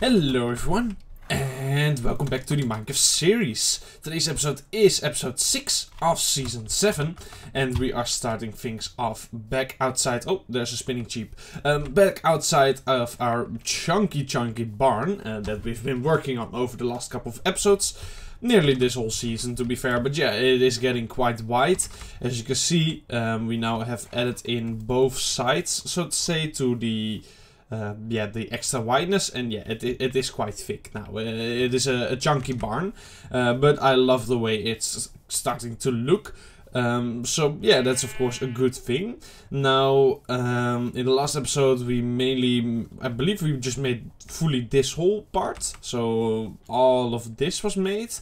Hello everyone, and welcome back to the Minecraft series. Today's episode is episode 6 of season 7, and we are starting things off back outside, oh there's a spinning sheep, um, back outside of our chunky chunky barn uh, that we've been working on over the last couple of episodes. Nearly this whole season to be fair, but yeah, it is getting quite wide. As you can see, um, we now have added in both sides, so to say, to the uh, yeah, the extra wideness, and yeah, it, it, it is quite thick now. Uh, it is a, a chunky barn, uh, but I love the way it's starting to look. Um, so yeah, that's of course a good thing. Now, um, in the last episode, we mainly, I believe we just made fully this whole part. So all of this was made.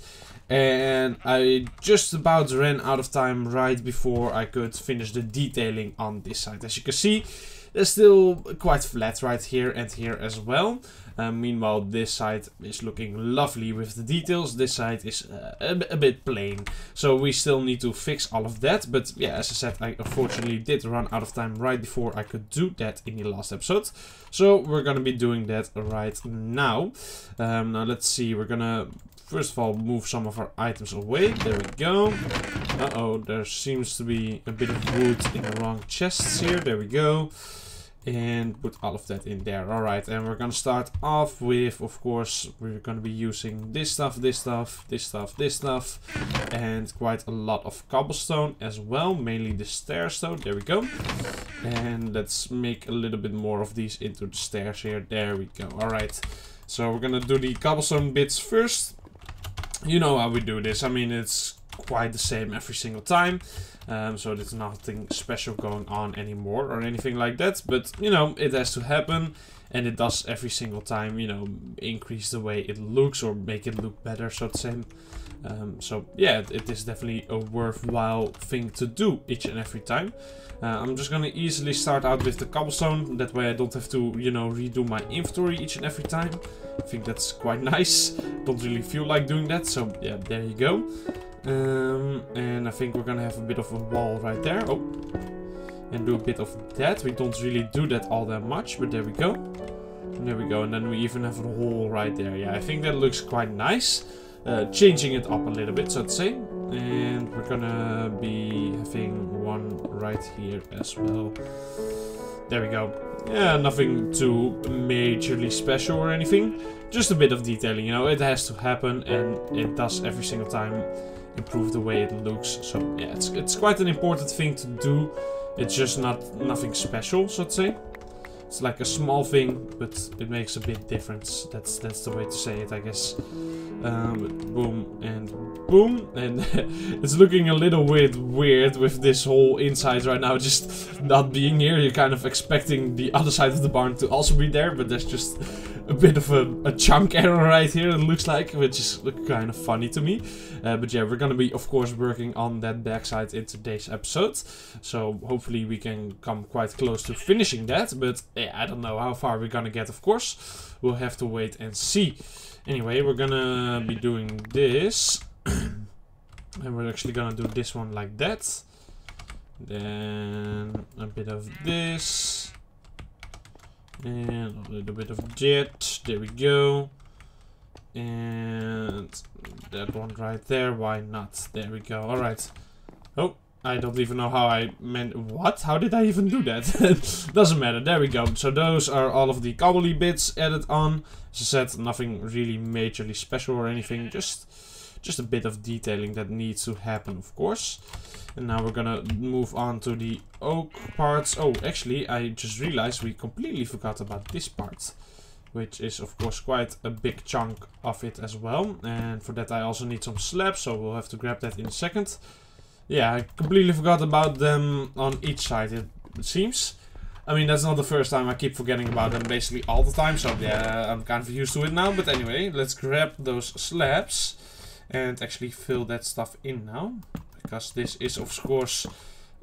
And I just about ran out of time right before I could finish the detailing on this side. As you can see, it's still quite flat right here and here as well. Uh, meanwhile, this side is looking lovely with the details. This side is uh, a, a, bit plain. So we still need to fix all of that. But yeah, as I said, I unfortunately did run out of time right before I could do that in the last episode. So we're going to be doing that right now. Um, now let's see, we're going to first of all move some of our items away. There we go. Uh-oh, there seems to be a bit of wood in the wrong chests here. There we go and put all of that in there. All right and we're gonna start off with of course we're gonna be using this stuff this stuff this stuff this stuff and quite a lot of cobblestone as well mainly the stairs though there we go. And let's make a little bit more of these into the stairs here. There we go. All right so we're gonna do the cobblestone bits first. You know how we do this. I mean it's quite the same every single time um, so there's nothing special going on anymore or anything like that. But, you know, it has to happen. And it does every single time, you know, increase the way it looks or make it look better, so to say. Um, so yeah, it, it is definitely a worthwhile thing to do each and every time. Uh, I'm just gonna easily start out with the cobblestone. That way I don't have to, you know, redo my inventory each and every time. I think that's quite nice. Don't really feel like doing that. So yeah, there you go. Um, and I think we're gonna have a bit of a wall right there. Oh. And do a bit of that. We don't really do that all that much, but there we go. And there we go. And then we even have a hole right there. Yeah, I think that looks quite nice. Uh, changing it up a little bit, so to say. And we're gonna be having one right here as well. There we go. Yeah, nothing too majorly special or anything. Just a bit of detailing, you know, it has to happen and it does every single time improve the way it looks. So yeah, it's, it's quite an important thing to do. It's just not nothing special, so to say. It's like a small thing, but it makes a big difference. That's that's the way to say it, I guess. Um, boom and boom, and it's looking a little bit weird with this whole inside right now just not being here. You're kind of expecting the other side of the barn to also be there, but that's just a bit of a, a chunk error right here, it looks like, which is kind of funny to me. Uh, but yeah, we're gonna be, of course, working on that backside in today's episode. So hopefully we can come quite close to finishing that. But yeah, I don't know how far we're gonna get, of course. We'll have to wait and see. Anyway, we're gonna be doing this. and we're actually gonna do this one like that. Then a bit of this. And a little bit of jet. There we go. And that one right there. Why not? There we go. Alright. Oh, I don't even know how I meant... What? How did I even do that? Doesn't matter. There we go. So those are all of the cobbly bits added on. As I said, nothing really majorly special or anything. Just, just a bit of detailing that needs to happen, of course. And now we're gonna move on to the oak parts. Oh, actually, I just realized we completely forgot about this part. Which is, of course, quite a big chunk of it as well. And for that I also need some slabs, so we'll have to grab that in a second. Yeah, I completely forgot about them on each side, it, seems. I mean, that's not the first time I keep forgetting about them basically all the time. So yeah, I'm kind of used to it now. But anyway, let's grab those slabs and actually fill that stuff in now because this is of course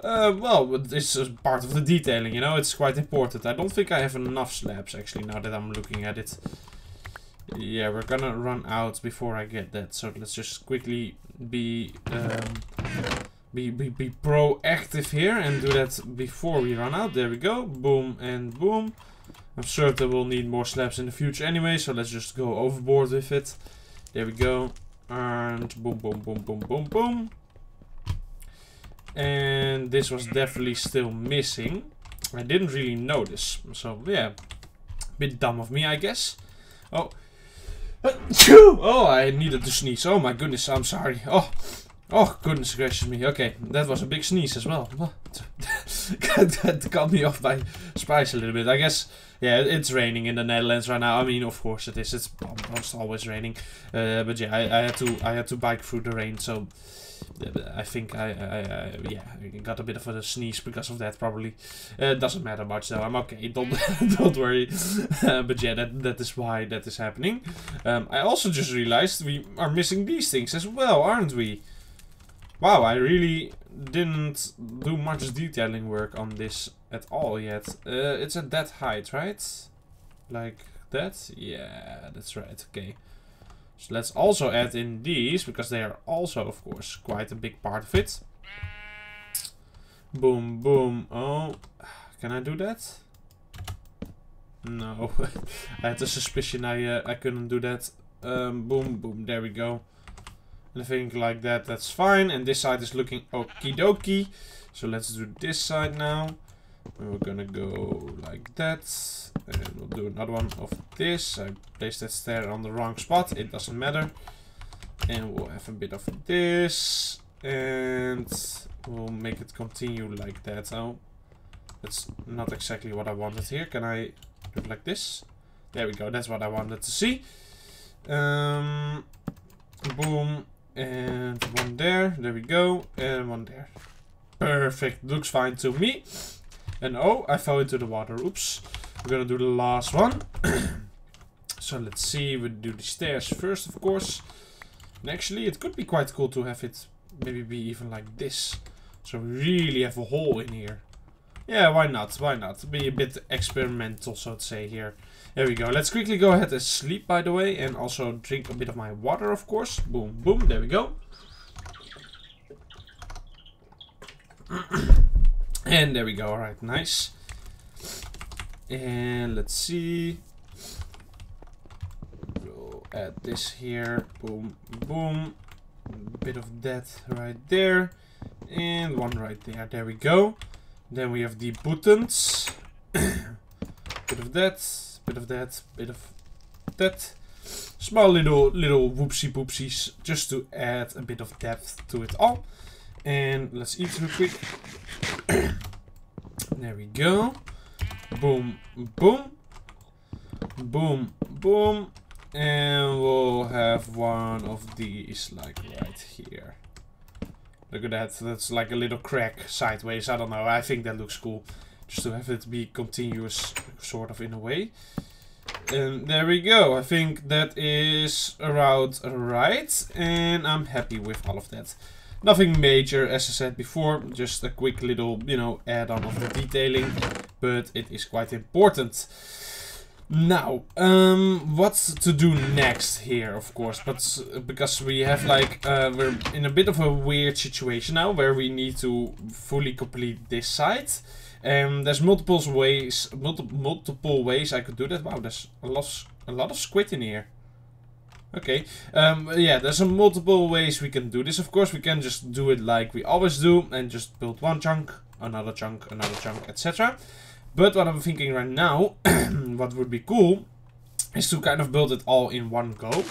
uh, well, this is part of the detailing, you know, it's quite important. I don't think I have enough slabs, actually, now that I'm looking at it. Yeah, we're gonna run out before I get that, so let's just quickly be, um, be, be, be proactive here and do that before we run out. There we go, boom and boom. I'm sure that we'll need more slabs in the future anyway, so let's just go overboard with it. There we go. And boom, boom, boom, boom, boom, boom. And this was definitely still missing. I didn't really notice. So, yeah. Bit dumb of me, I guess. Oh. Oh, I needed to sneeze. Oh my goodness, I'm sorry. Oh. Oh, goodness gracious me. Okay, that was a big sneeze as well. that got me off by spice a little bit. I guess, yeah, it's raining in the Netherlands right now. I mean, of course it is. It's almost always raining. Uh, but yeah, I, I, had to I had to bike through the rain, so I think I, I, I, yeah got a bit of a sneeze because of that probably. Uh, doesn't matter much though. I'm okay. Don't don't worry. Uh, but yeah, that that is why that is happening. Um, I also just realized we are missing these things as well, aren't we? Wow, I really didn't do much detailing work on this at all yet. Uh, it's at that height, right? Like that? Yeah, that's right. Okay. So let's also add in these, because they are also, of course, quite a big part of it. Boom, boom. Oh, can I do that? No, I had a suspicion I uh, I couldn't do that. Um, boom, boom, there we go. And I think like that, that's fine. And this side is looking okie dokie. So let's do this side now. We're gonna go like that. And we'll do another one of this. I placed that stair on the wrong spot. It doesn't matter. And we'll have a bit of this. And we'll make it continue like that. Oh, that's not exactly what I wanted here. Can I do it like this? There we go. That's what I wanted to see. Um, boom. And one there. There we go. And one there. Perfect. Looks fine to me. And oh, I fell into the water. Oops. We're gonna do the last one. so let's see. We do the stairs first, of course. And actually, it could be quite cool to have it maybe be even like this. So we really have a hole in here. Yeah, why not? Why not? Be a bit experimental, so to say, here. There we go. Let's quickly go ahead and sleep, by the way. And also drink a bit of my water, of course. Boom, boom. There we go. And there we go. Alright, nice. And let's see. We'll add this here. Boom, boom. Bit of that right there. And one right there. There we go. Then we have the buttons. bit of that. Bit of that. Bit of that. Small little little whoopsie poopsies just to add a bit of depth to it all. And let's eat real quick. there we go. Boom, boom. Boom, boom. And we'll have one of these like right here. Look at that. That's like a little crack sideways. I don't know. I think that looks cool. Just to have it be continuous sort of in a way. And there we go. I think that is around right. And I'm happy with all of that. Nothing major, as I said before, just a quick little, you know, add-on of the detailing, but it is quite important. Now, um, what to do next here, of course, but because we have like, uh, we're in a bit of a weird situation now, where we need to fully complete this side. Um, there's multiple ways, multi multiple ways I could do that. Wow, there's a lot, a lot of squid in here. Okay, um, yeah, there's some multiple ways we can do this. Of course, we can just do it like we always do and just build one chunk, another chunk, another chunk, etc. But what I'm thinking right now, what would be cool, is to kind of build it all in one go.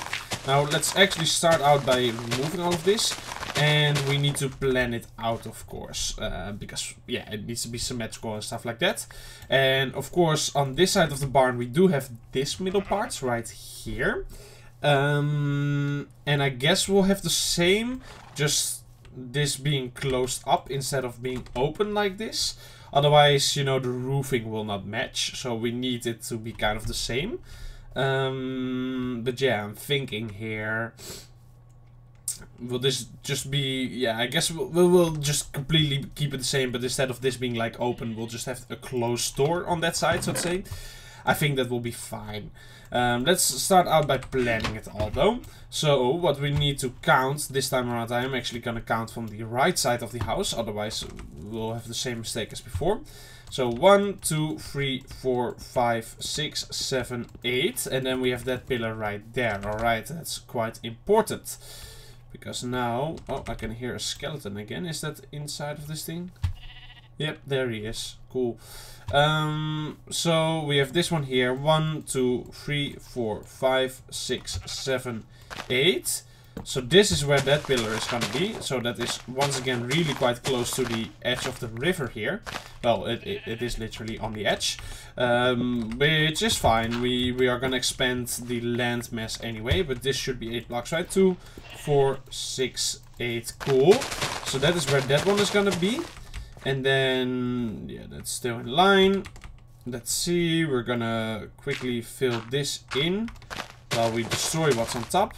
Now, let's actually start out by removing all of this. And we need to plan it out, of course. Uh, because, yeah, it needs to be symmetrical and stuff like that. And, of course, on this side of the barn, we do have this middle part right here. Um, and I guess we'll have the same, just this being closed up instead of being open like this. Otherwise, you know, the roofing will not match, so we need it to be kind of the same. Um, but yeah, I'm thinking here... Will this just be... Yeah, I guess we'll, we'll just completely keep it the same, but instead of this being like open, we'll just have a closed door on that side, so to say. I think that will be fine. Um, let's start out by planning it all though. So what we need to count this time around, I am actually going to count from the right side of the house, otherwise we'll have the same mistake as before. So 1, 2, 3, 4, 5, 6, 7, 8. And then we have that pillar right there. Alright, that's quite important. Because now... Oh, I can hear a skeleton again. Is that inside of this thing? Yep, there he is. Cool. Um, so we have this one here. 1, 2, 3, 4, 5, 6, 7, 8. So this is where that pillar is going to be. So that is once again really quite close to the edge of the river here. Well, it, it, it is literally on the edge. Um, which is fine. We, we are going to expand the land mass anyway. But this should be 8 blocks, right? 2, 4, 6, 8. Cool. So that is where that one is going to be. And then, yeah, that's still in line. Let's see. We're to quickly fill this in while we destroy what's on top.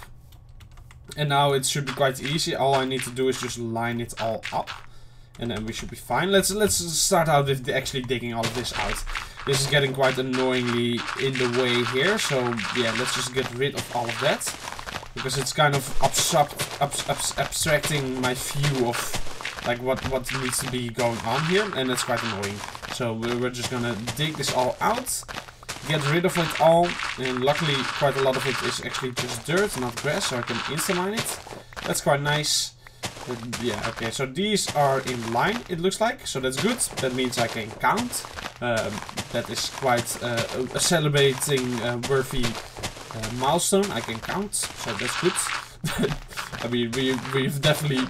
And now it should be quite easy. All I need to do is just line it all up. And then we should be fine. Let's let's start out with actually digging all of this out. This is getting quite annoyingly in the way here. So yeah, let's just get rid of all of that. Because it's kind of abstract, ab ab abstracting my view of like what, what needs to be going on here. And that's quite annoying. So we're just gonna dig this all out get rid of it all. And luckily quite a lot of it is actually just dirt, not grass, so I can insta-mine it. That's quite nice. But yeah, okay, so these are in line, it looks like. So that's good. That means I can count. Um, that is quite uh, a celebrating uh, worthy uh, milestone. I can count, so that's good. I mean, we, we've definitely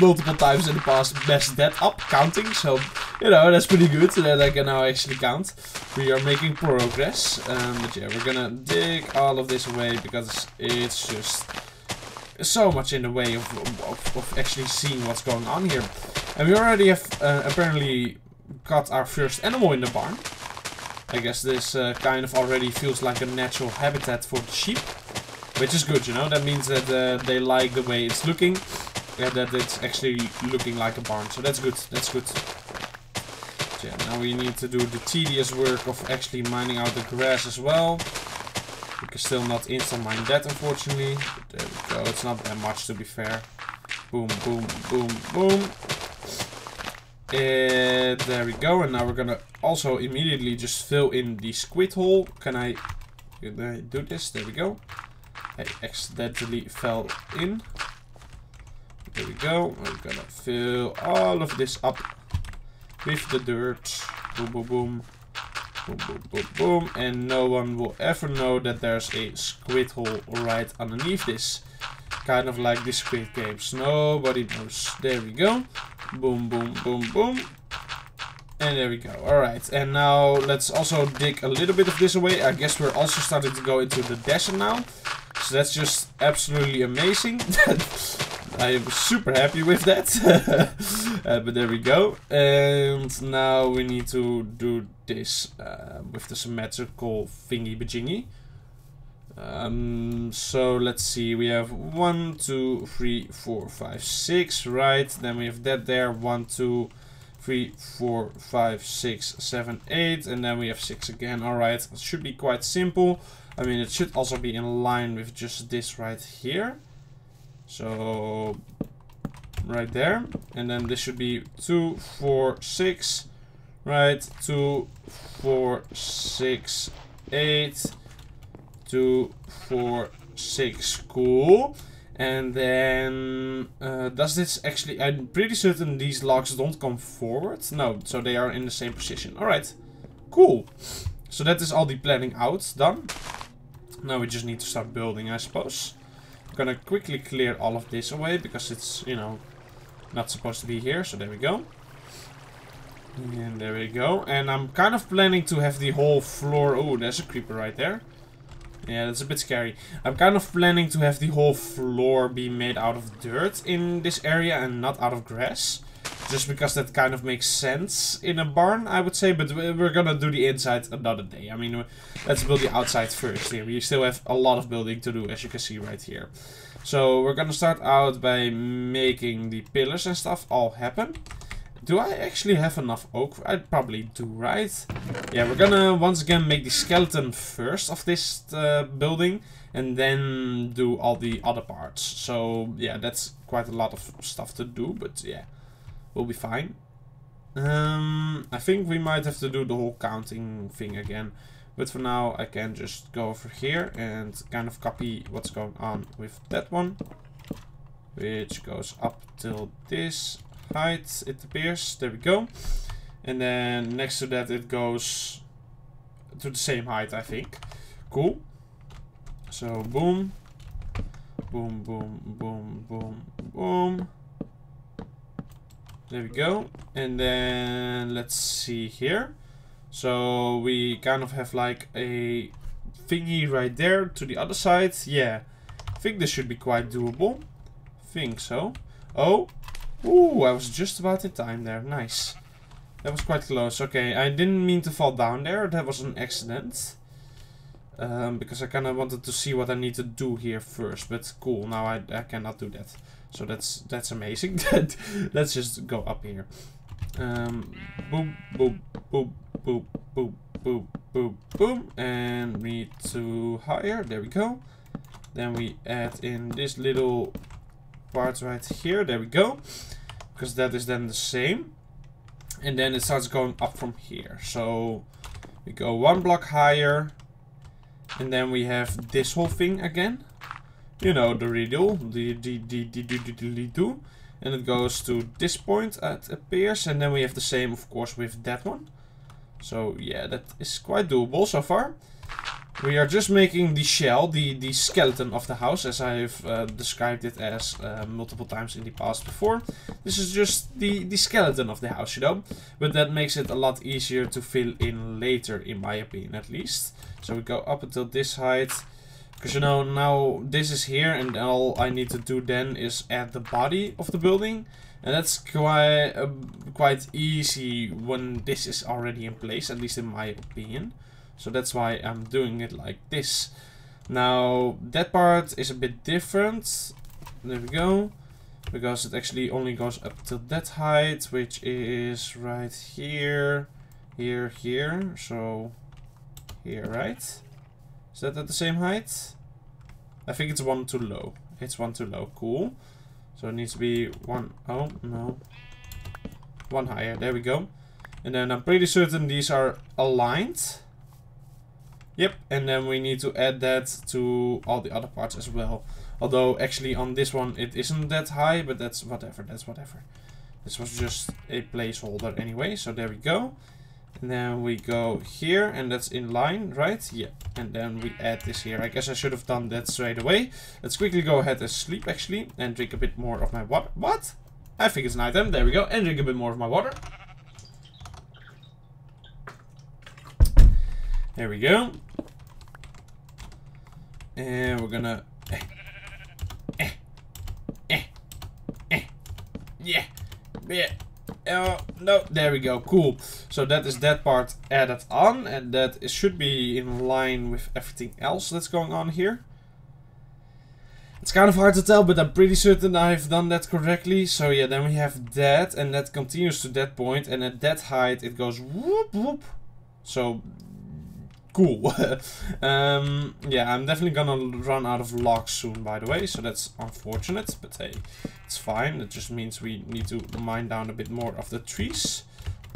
multiple times in the past messed that up counting, so you know, that's pretty good that I can now actually count. We are making progress. Um, but yeah, we're gonna dig all of this away because it's just so much in the way of, of, of actually seeing what's going on here. And we already have uh, apparently got our first animal in the barn. I guess this uh, kind of already feels like a natural habitat for the sheep. Which is good, you know, that means that uh, they like the way it's looking. And that it's actually looking like a barn, so that's good, that's good yeah, now we need to do the tedious work of actually mining out the grass as well. We can still not insta mine that unfortunately. But there we go, it's not that much to be fair. Boom, boom, boom, boom. And there we go, and now we're gonna also immediately just fill in the squid hole. Can I, can I do this? There we go. I accidentally fell in. There we go. We're gonna fill all of this up with the dirt. Boom, boom, boom. Boom, boom, boom, boom. And no one will ever know that there's a squid hole right underneath this. Kind of like the Squid Games. Nobody knows. There we go. Boom, boom, boom, boom. And there we go. Alright, and now let's also dig a little bit of this away. I guess we're also starting to go into the desert now. So that's just absolutely amazing. I am super happy with that. uh, but there we go. And now we need to do this uh, with the symmetrical thingy bajingy. Um, so let's see, we have one, two, three, four, five, six, right? Then we have that there, one, two, three, four, five, six, seven, eight, and then we have six again. All right, it should be quite simple. I mean, it should also be in line with just this right here. So right there. And then this should be two, four, six, right? Two, four, six, eight, two, four, six. Cool. And then, uh, does this actually, I'm pretty certain these logs don't come forward. No, so they are in the same position. Alright, cool. So that is all the planning out done. Now we just need to start building, I suppose gonna quickly clear all of this away because it's, you know, not supposed to be here. So there we go. And there we go. And I'm kind of planning to have the whole floor... Oh, there's a creeper right there. Yeah, that's a bit scary. I'm kind of planning to have the whole floor be made out of dirt in this area and not out of grass. Just because that kind of makes sense in a barn, I would say. But we're gonna do the inside another day. I mean, let's build the outside first here. We still have a lot of building to do, as you can see right here. So we're gonna start out by making the pillars and stuff all happen. do I actually have enough oak? I probably do, right? Yeah, we're gonna once again make the skeleton first of this uh, building and then do all the other parts. So yeah, that's quite a lot of stuff to do, but yeah, we'll be fine. Um, I think we might have to do the whole counting thing again. But for now, I can just go over here and kind of copy what's going on with that one. Which goes up till this height, it appears. There we go. And then next to that, it goes to the same height, I think. Cool. So, boom. Boom, boom, boom, boom, boom. There we go. And then let's see here. So we kind of have like a thingy right there to the other side. Yeah, I think this should be quite doable. Think so. Oh, ooh, I was just about in time there. Nice. That was quite close. Okay, I didn't mean to fall down there. That was an accident. Um, because I kind of wanted to see what I need to do here first. But cool, now I, I cannot do that. So that's that's amazing. That Let's just go up here. Um, boom, boom, boom, boom, boom, boom, boom, boom. And we need to higher. There we go. Then we add in this little part right here. There we go. Because that is then the same. And then it starts going up from here. So we go one block higher. And then we have this whole thing again. You know, the riddle. The, the, the, the, the, the, and it goes to this point, it appears. And then we have the same, of course, with that one. So, yeah, that is quite doable so far. We are just making the shell, the, the skeleton of the house, as I've uh, described it as uh, multiple times in the past before. This is just the, the skeleton of the house, you know. But that makes it a lot easier to fill in later, in my opinion, at least. So we go up until this height. Because you know, now this is here and all I need to do then is add the body of the building. And that's quite, uh, quite easy when this is already in place, at least in my opinion. So that's why I'm doing it like this. Now, that part is a bit different. There we go. Because it actually only goes up to that height, which is right here, here, here. So, here, right? Is that at the same height? I think it's one too low. It's one too low. Cool. So it needs to be one... Oh, no. One higher. There we go. And then I'm pretty certain these are aligned. Yep. And then we need to add that to all the other parts as well. Although actually on this one it isn't that high. But that's whatever. That's whatever. This was just a placeholder anyway. So there we go. Then we go here, and that's in line, right? Yeah. And then we add this here. I guess I should have done that straight away. Let's quickly go ahead and sleep, actually. And drink a bit more of my water. What? I think it's an item. There we go. And drink a bit more of my water. There we go. And we're gonna... Eh, eh, eh, eh, yeah, yeah. Oh, no, there we go, cool. So that is that part added on, and that it should be in line with everything else that's going on here. It's kind of hard to tell, but I'm pretty certain I've done that correctly. So yeah, then we have that, and that continues to that point, and at that height it goes whoop whoop. So cool. um, yeah, I'm definitely gonna run out of logs soon, by the way, so that's unfortunate, but hey, it's fine. It just means we need to mine down a bit more of the trees.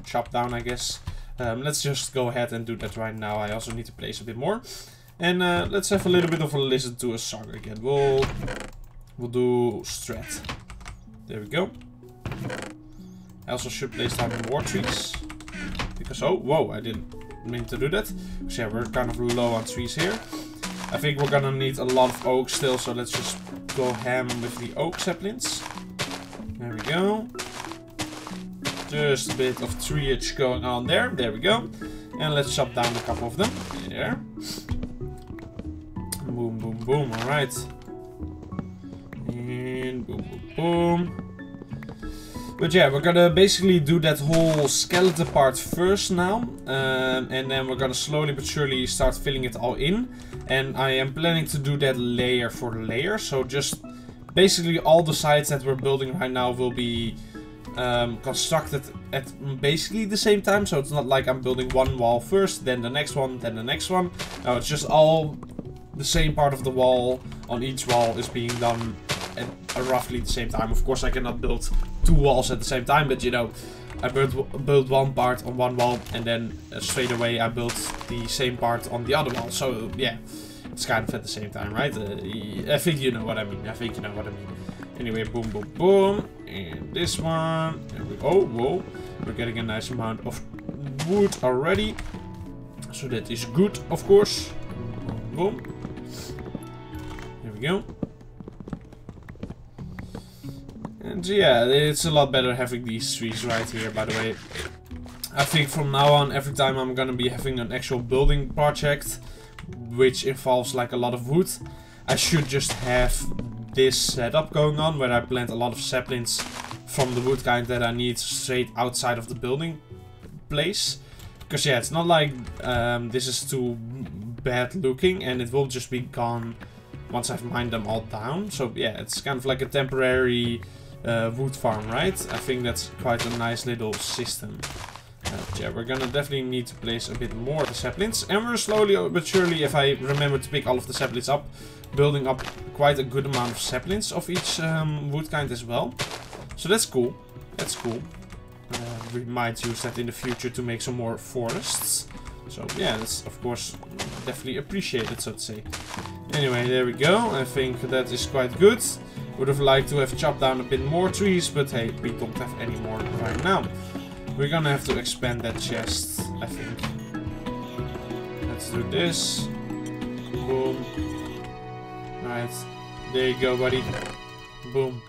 Chop down, I guess. Um, let's just go ahead and do that right now. I also need to place a bit more. And uh, let's have a little bit of a listen to a song again. We'll, we'll do Strad. There we go. I also should place down more trees. Because, oh, whoa, I didn't mean to do that. Yeah, we're kind of low on trees here. I think we're gonna need a lot of oak still, so let's just go ham with the oak saplings. There we go. Just a bit of treeage going on there. There we go. And let's chop down a couple of them. There. Boom, boom, boom. Alright. And boom, boom, boom. But yeah, we're gonna basically do that whole skeleton part first now. Um, and then we're gonna slowly but surely start filling it all in. And I am planning to do that layer for layer. So just basically all the sides that we're building right now will be um, constructed at basically the same time. So it's not like I'm building one wall first, then the next one, then the next one. No, it's just all the same part of the wall on each wall is being done roughly the same time. Of course, I cannot build two walls at the same time, but you know, I build, build one part on one wall and then uh, straight away I built the same part on the other wall. So yeah, it's kind of at the same time, right? Uh, I think you know what I mean. I think you know what I mean. Anyway, boom, boom, boom. And this one. And we, oh, whoa. We're getting a nice amount of wood already. So that is good, of course. Boom. There we go. And yeah, it's a lot better having these trees right here, by the way. I think from now on, every time I'm gonna be having an actual building project, which involves like a lot of wood, I should just have this setup going on, where I plant a lot of saplings from the wood kind that I need straight outside of the building place. Because yeah, it's not like um, this is too bad looking, and it will just be gone once I've mined them all down. So yeah, it's kind of like a temporary uh, wood farm, right? I think that's quite a nice little system. Uh, yeah, we're gonna definitely need to place a bit more of the saplings. And we're slowly but surely, if I remember to pick all of the saplings up, building up quite a good amount of saplings of each um, wood kind as well. So that's cool. That's cool. Uh, we might use that in the future to make some more forests. So yeah, that's of course definitely appreciated, so to say. Anyway, there we go. I think that is quite good. Would have liked to have chopped down a bit more trees, but hey, we don't have any more right now. We're gonna have to expand that chest, I think. Let's do this. Boom. Right. There you go, buddy. Boom.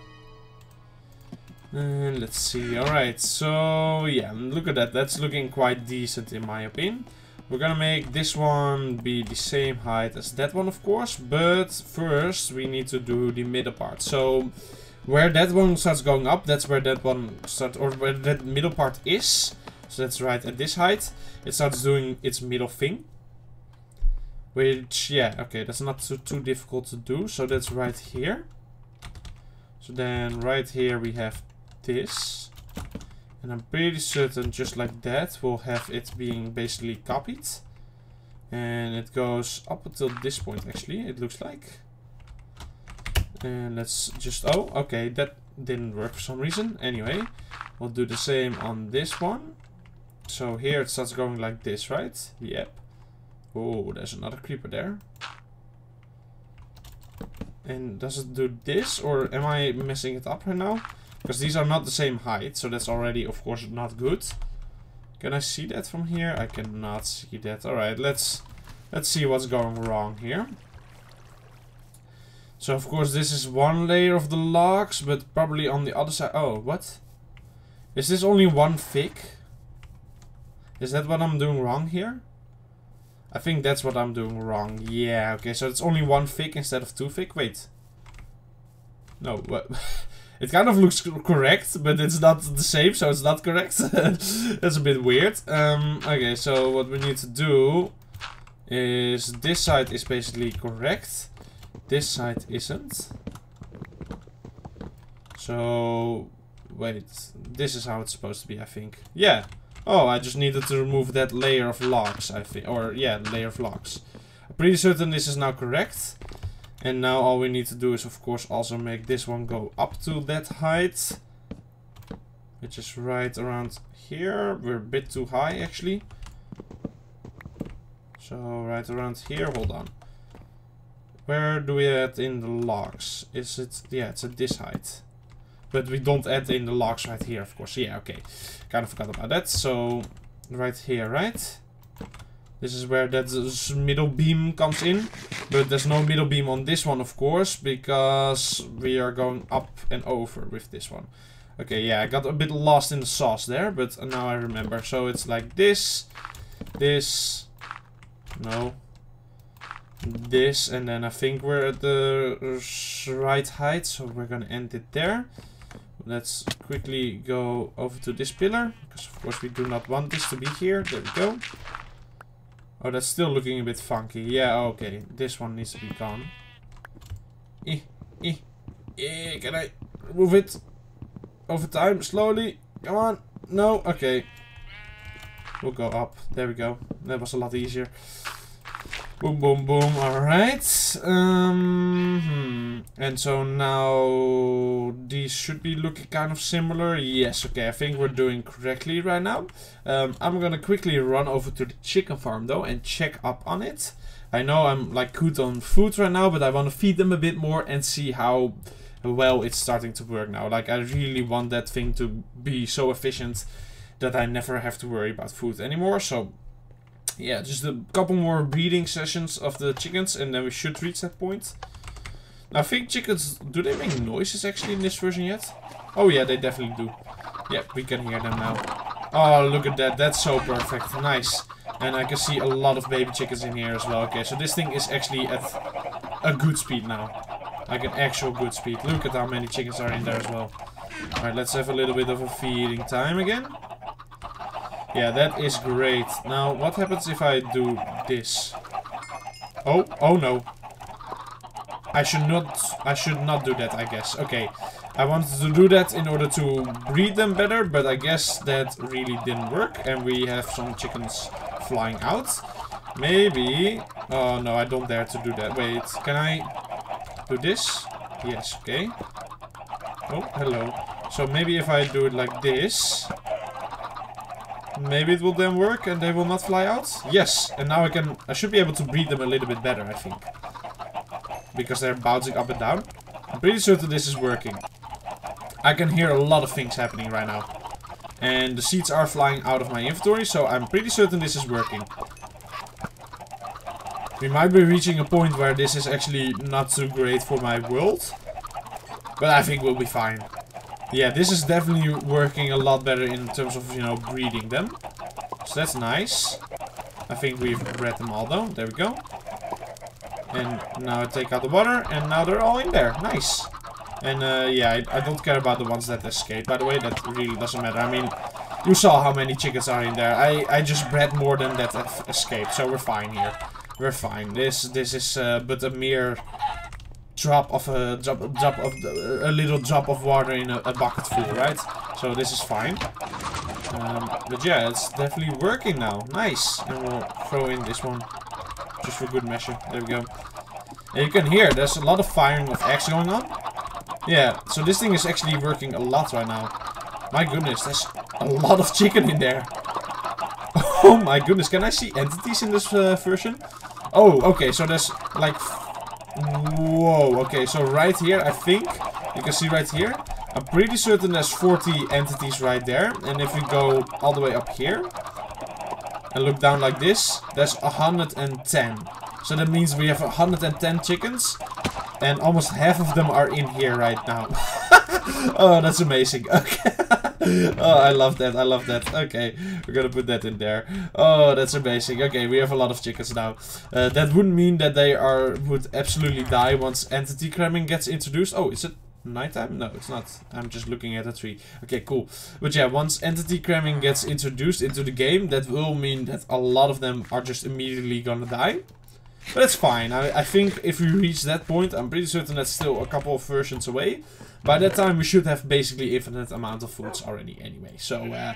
And let's see. Alright, so yeah, look at that. That's looking quite decent in my opinion. We're gonna make this one be the same height as that one, of course. But first, we need to do the middle part. So, where that one starts going up, that's where that one starts, or where that middle part is. So that's right at this height. It starts doing its middle thing. Which, yeah, okay, that's not too, too difficult to do. So that's right here. So then right here we have this. And I'm pretty certain just like that we'll have it being basically copied. And it goes up until this point actually, it looks like. And let's just, oh, okay, that didn't work for some reason. Anyway, we'll do the same on this one. So here it starts going like this, right? Yep. Oh, there's another creeper there. And does it do this, or am I messing it up right now? Because these are not the same height, so that's already, of course, not good. Can I see that from here? I cannot see that. Alright, let's let's see what's going wrong here. So, of course, this is one layer of the logs, but probably on the other side... Oh, what? Is this only one thick? Is that what I'm doing wrong here? I think that's what I'm doing wrong. Yeah, okay, so it's only one thick instead of two thick. Wait. No, what? It kind of looks correct, but it's not the same, so it's not correct. That's a bit weird. Um, okay, so what we need to do is this side is basically correct. This side isn't. So, wait, this is how it's supposed to be, I think. Yeah. Oh, I just needed to remove that layer of logs, I think. Or, yeah, layer of logs. I'm pretty certain this is now correct. And now all we need to do is of course also make this one go up to that height. Which is right around here. We're a bit too high actually. So right around here, hold on. Where do we add in the logs? Is it, yeah, it's at this height. But we don't add in the logs right here, of course. Yeah, okay. Kind of forgot about that. So, right here, right? This is where that middle beam comes in. But there's no middle beam on this one, of course, because we are going up and over with this one. Okay, yeah, I got a bit lost in the sauce there, but now I remember. So it's like this, this, no, this, and then I think we're at the right height, so we're gonna end it there. Let's quickly go over to this pillar, because of course we do not want this to be here. There we go. Oh, that's still looking a bit funky. Yeah, okay. This one needs to be gone. Eh, eh, eh, can I move it? over time, slowly. Come on. No, okay. We'll go up. There we go. That was a lot easier. Boom, boom, boom. Alright. Um, hmm. And so now these should be looking kind of similar. Yes, okay. I think we're doing correctly right now. Um, I'm gonna quickly run over to the chicken farm though and check up on it. I know I'm like good on food right now, but I want to feed them a bit more and see how well it's starting to work now. Like I really want that thing to be so efficient that I never have to worry about food anymore. So yeah, just a couple more breeding sessions of the chickens and then we should reach that point. I think chickens, do they make noises actually in this version yet? Oh yeah, they definitely do. Yeah, we can hear them now. Oh, look at that. That's so perfect. Nice. And I can see a lot of baby chickens in here as well. Okay, so this thing is actually at a good speed now. Like an actual good speed. Look at how many chickens are in there as well. Alright, let's have a little bit of a feeding time again. Yeah, that is great. Now, what happens if I do this? Oh, oh no. I should not, I should not do that, I guess. Okay, I wanted to do that in order to breed them better, but I guess that really didn't work. And we have some chickens flying out. Maybe... Oh, no, I don't dare to do that. Wait, can I do this? Yes, okay. Oh, hello. So maybe if I do it like this... Maybe it will then work and they will not fly out? Yes, and now I can... I should be able to breed them a little bit better, I think. Because they're bouncing up and down. I'm pretty certain this is working. I can hear a lot of things happening right now. And the seeds are flying out of my inventory, so I'm pretty certain this is working. We might be reaching a point where this is actually not too great for my world. But I think we'll be fine. Yeah, this is definitely working a lot better in terms of, you know, breeding them. So that's nice. I think we've bred them all though. There we go. And now I take out the water, and now they're all in there. Nice. And uh, yeah, I, I, don't care about the ones that escape, by the way. That really doesn't matter. I mean, you saw how many chickens are in there. I, I just bred more than that escaped, so we're fine here. We're fine. This this is uh, but a mere drop of a drop, drop of a little drop of water in a, a bucket full, right? So this is fine. Um, but yeah, it's definitely working now. Nice. And we'll throw in this one just for good measure. There we go. And you can hear there's a lot of firing of eggs going on. Yeah, so this thing is actually working a lot right now. My goodness, there's a lot of chicken in there. Oh my goodness, can I see entities in this uh, version? Oh, okay, so there's like Whoa, okay, so right here, I think, you can see right here, I'm pretty certain there's 40 entities right there. And if we go all the way up here, and look down like this, there's 110. So that means we have 110 chickens, and almost half of them are in here right now. oh, that's amazing. Okay. oh, I love that. I love that. Okay, we're gonna put that in there. Oh, that's amazing. Okay, we have a lot of chickens now. Uh, that wouldn't mean that they are would absolutely die once entity cramming gets introduced. Oh, is it nighttime? No, it's not. I'm just looking at a tree. Okay, cool. But yeah, once entity cramming gets introduced into the game, that will mean that a lot of them are just immediately gonna die. But that's fine. I, I think if we reach that point, I'm pretty certain that's still a couple of versions away. By that time, we should have basically infinite amount of foods already anyway. So, uh,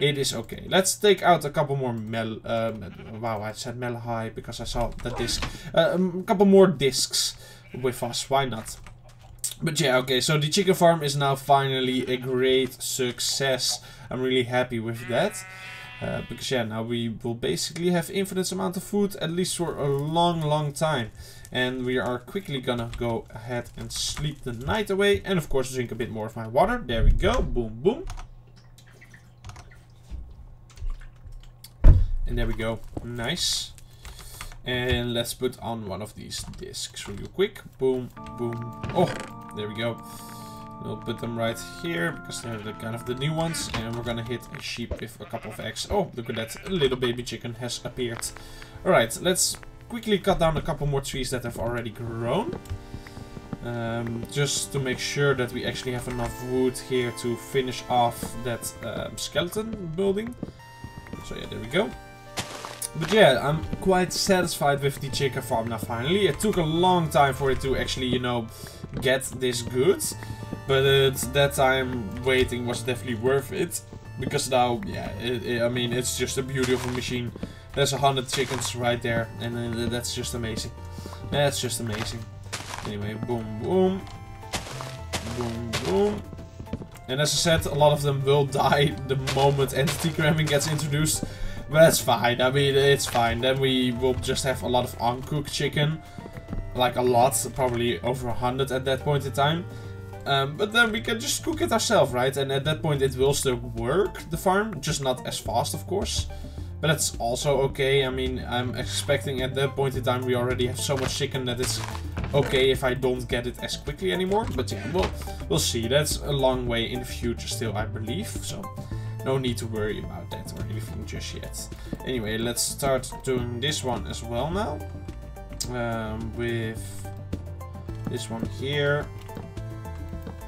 it is okay. Let's take out a couple more mel... Um, wow, I said Mellohi because I saw the disc. Uh, um, a couple more discs with us. Why not? But yeah, okay, so the chicken farm is now finally a great success. I'm really happy with that. Uh, because yeah, now we will basically have infinite amount of food, at least for a long, long time. And we are quickly gonna go ahead and sleep the night away. And of course drink a bit more of my water. There we go. Boom, boom. And there we go. Nice. And let's put on one of these discs real quick. Boom, boom. Oh, there we go. We'll put them right here because they're the kind of the new ones. And we're gonna hit a sheep with a couple of eggs. Oh, look at that. A little baby chicken has appeared. Alright, let's quickly cut down a couple more trees that have already grown. Um, just to make sure that we actually have enough wood here to finish off that um, skeleton building. So yeah, there we go. But yeah, I'm quite satisfied with the chicken farm now finally. It took a long time for it to actually, you know, get this goods, But uh, that time waiting was definitely worth it. Because now, yeah, it, it, I mean, it's just a beautiful machine. There's a hundred chickens right there. And uh, that's just amazing. That's just amazing. Anyway, boom, boom. Boom, boom. And as I said, a lot of them will die the moment entity cramming gets introduced. But that's fine. I mean, it's fine. Then we will just have a lot of uncooked chicken. Like a lot, probably over hundred at that point in time. Um, but then we can just cook it ourselves, right? And at that point it will still work, the farm. Just not as fast, of course. But that's also okay. I mean, I'm expecting at that point in time we already have so much chicken that it's okay if I don't get it as quickly anymore. But yeah, we'll, we'll see. That's a long way in the future still, I believe. So no need to worry about that or anything just yet. Anyway, let's start doing this one as well now. Um, with this one here.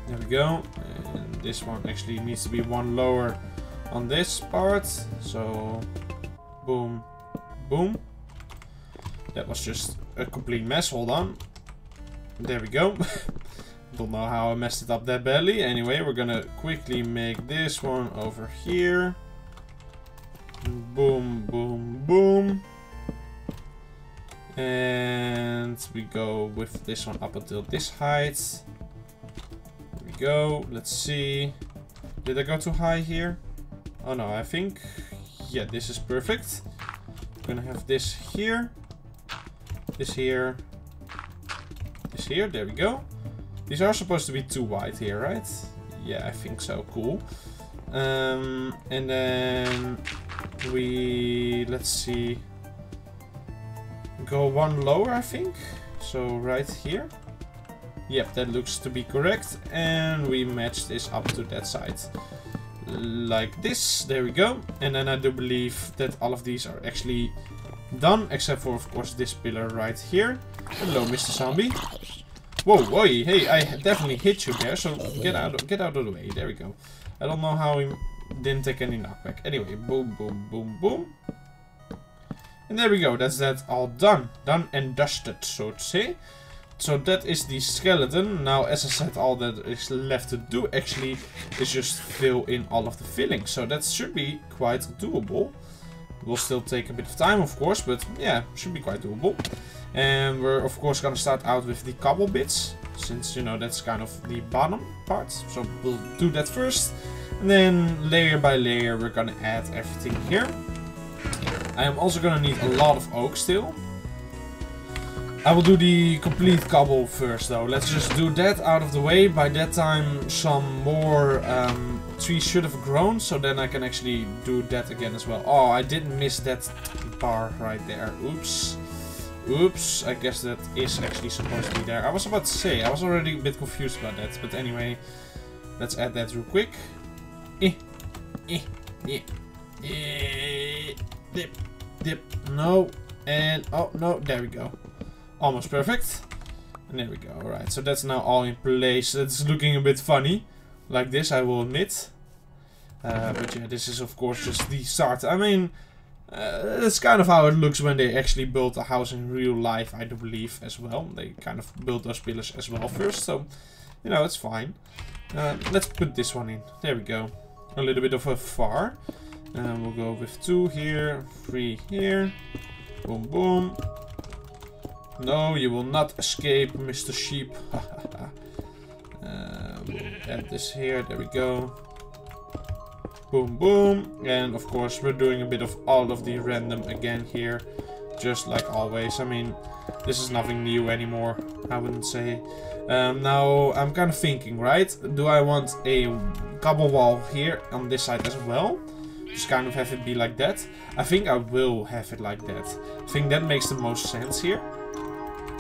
There we go. And this one actually needs to be one lower on this part. So, boom, boom. That was just a complete mess. Hold on. There we go. Don't know how I messed it up that badly. Anyway, we're gonna quickly make this one over here. Boom, boom, boom. And we go with this one up until this height. There we go. Let's see. Did I go too high here? Oh no, I think... Yeah, this is perfect. I'm gonna have this here. This here. This here. There we go. These are supposed to be too wide here, right? Yeah, I think so. Cool. Um, and then we, let's see, go one lower, I think. So right here. Yep, that looks to be correct. And we match this up to that side. Like this. There we go. And then I do believe that all of these are actually done. Except for, of course, this pillar right here. Hello, Mr. Zombie. Whoa, whoa, hey, I definitely hit you there, so get out, get out of the way. There we go. I don't know how he didn't take any knockback. Anyway, boom, boom, boom, boom. And there we go, that's that all done. Done and dusted, so to say. So that is the skeleton. Now, as I said, all that is left to do actually is just fill in all of the fillings. So that should be quite doable. Will still take a bit of time, of course, but yeah, should be quite doable. And we're of course gonna start out with the cobble bits, since you know that's kind of the bottom part. So we'll do that first. And then layer by layer we're gonna add everything here. I am also gonna need a lot of oak still. I will do the complete cobble first though. Let's just do that out of the way. By that time some more um, trees should have grown. So then I can actually do that again as well. Oh, I did miss that bar right there. Oops. Oops, I guess that is actually supposed to be there. I was about to say, I was already a bit confused about that. But anyway, let's add that real quick. Eh, eh, eh, eh, dip, dip, no, and, oh, no, there we go. Almost perfect. And there we go, alright, so that's now all in place. It's looking a bit funny, like this, I will admit. Uh, but yeah, this is of course just the start. I mean, uh, that's kind of how it looks when they actually build a house in real life, I do believe, as well. They kind of build those pillars as well first, so, you know, it's fine. Uh, let's put this one in. There we go. A little bit of a far. And we'll go with two here, three here. Boom, boom. No, you will not escape, Mr. Sheep. uh, we'll add this here. There we go. Boom, boom. And of course, we're doing a bit of all of the random again here. Just like always. I mean, this is nothing new anymore, I wouldn't say. Um, now, I'm kind of thinking, right? Do I want a cobble wall here on this side as well? Just kind of have it be like that. I think I will have it like that. I think that makes the most sense here.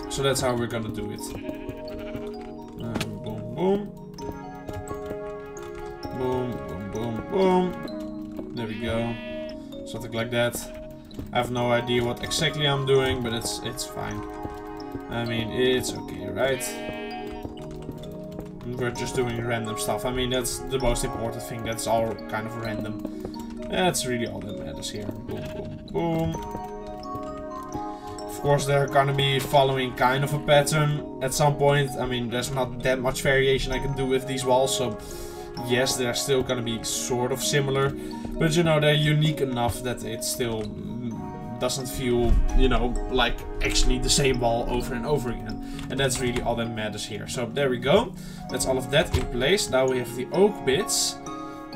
So that's how we're gonna do it. Um, boom, boom. Boom. Boom, boom, boom. There we go. Something like that. I have no idea what exactly I'm doing, but it's it's fine. I mean, it's okay, right? We're just doing random stuff. I mean, that's the most important thing. That's all kind of random. That's really all that matters here. Boom, boom, boom. Of course, they're gonna be following kind of a pattern at some point. I mean, there's not that much variation I can do with these walls, so yes, they're still gonna be sort of similar. But you know, they're unique enough that it still doesn't feel, you know, like actually the same wall over and over again. And that's really all that matters here. So there we go. That's all of that in place. Now we have the oak bits.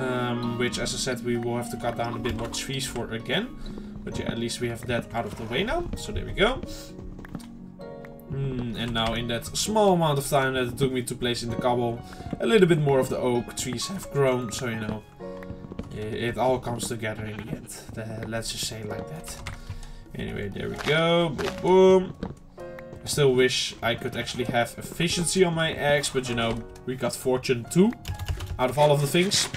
Um, which, as I said, we will have to cut down a bit more trees for again. But yeah, at least we have that out of the way now. So there we go. Mm, and now in that small amount of time that it took me to place in the cobble, a little bit more of the oak trees have grown. So, you know, it, all comes together in the end. The, let's just say like that. Anyway, there we go. Boom, boom. I still wish I could actually have efficiency on my axe, but you know, we got fortune too out of all of the things.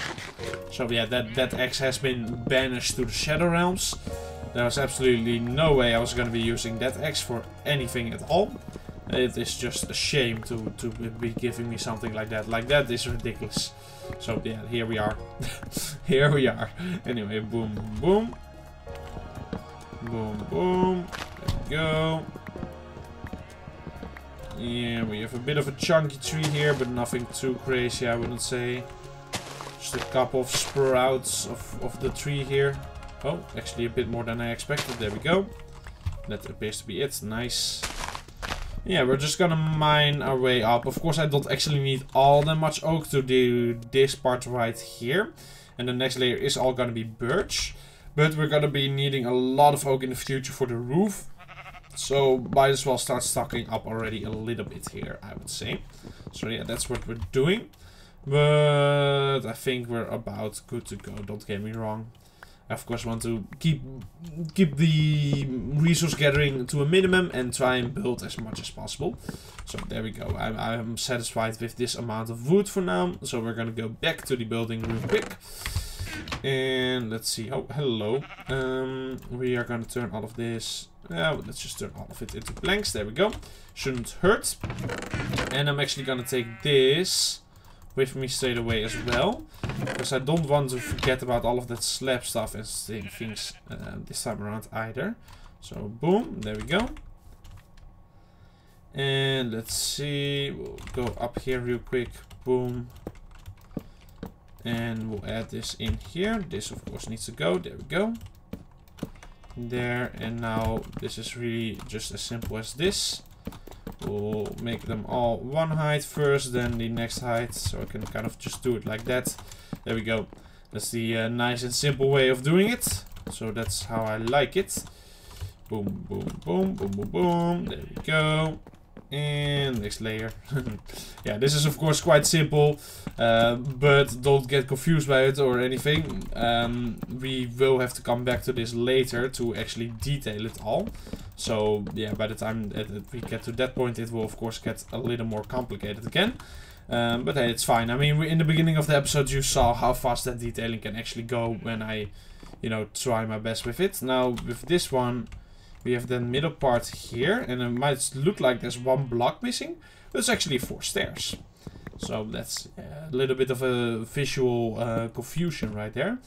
So yeah, that, that axe has been banished to the Shadow Realms. There was absolutely no way I was going to be using that axe for anything at all. It is just a shame to, to be giving me something like that. Like that is ridiculous. So yeah, here we are. here we are. Anyway, boom, boom. Boom, boom. There we go. Yeah, we have a bit of a chunky tree here, but nothing too crazy, I wouldn't say. Just a couple of sprouts of, of the tree here. Oh, actually a bit more than I expected. There we go. That appears to be it. Nice. Yeah, we're just gonna mine our way up. Of course, I don't actually need all that much oak to do this part right here. And the next layer is all gonna be birch. But we're gonna be needing a lot of oak in the future for the roof. So might as well start stocking up already a little bit here, I would say. So yeah, that's what we're doing. But I think we're about good to go, don't get me wrong. I of course want to keep keep the resource gathering to a minimum and try and build as much as possible. So there we go. I'm, I'm satisfied with this amount of wood for now. So we're gonna go back to the building real quick. And let's see. Oh, hello. Um, we are gonna turn all of this well, let's just turn all of it into planks. There we go. Shouldn't hurt. And I'm actually gonna take this with me straight away as well. Because I don't want to forget about all of that slab stuff and things uh, this time around either. So boom, there we go. And let's see, we'll go up here real quick. Boom. And we'll add this in here. This of course needs to go. There we go. There and now this is really just as simple as this. We'll make them all one height first then the next height so I can kind of just do it like that. There we go. That's the uh, nice and simple way of doing it. So that's how I like it. Boom boom boom boom boom boom. There we go and next layer. yeah, this is of course quite simple, uh, but don't get confused by it or anything. Um, we will have to come back to this later to actually detail it all. So yeah, by the time that we get to that point, it will of course get a little more complicated again. Um, but hey, it's fine. I mean, in the beginning of the episode, you saw how fast that detailing can actually go when I, you know, try my best with it. Now, with this one, we have the middle part here, and it might look like there's one block missing, but it's actually four stairs. So that's a little bit of a visual uh, confusion right there.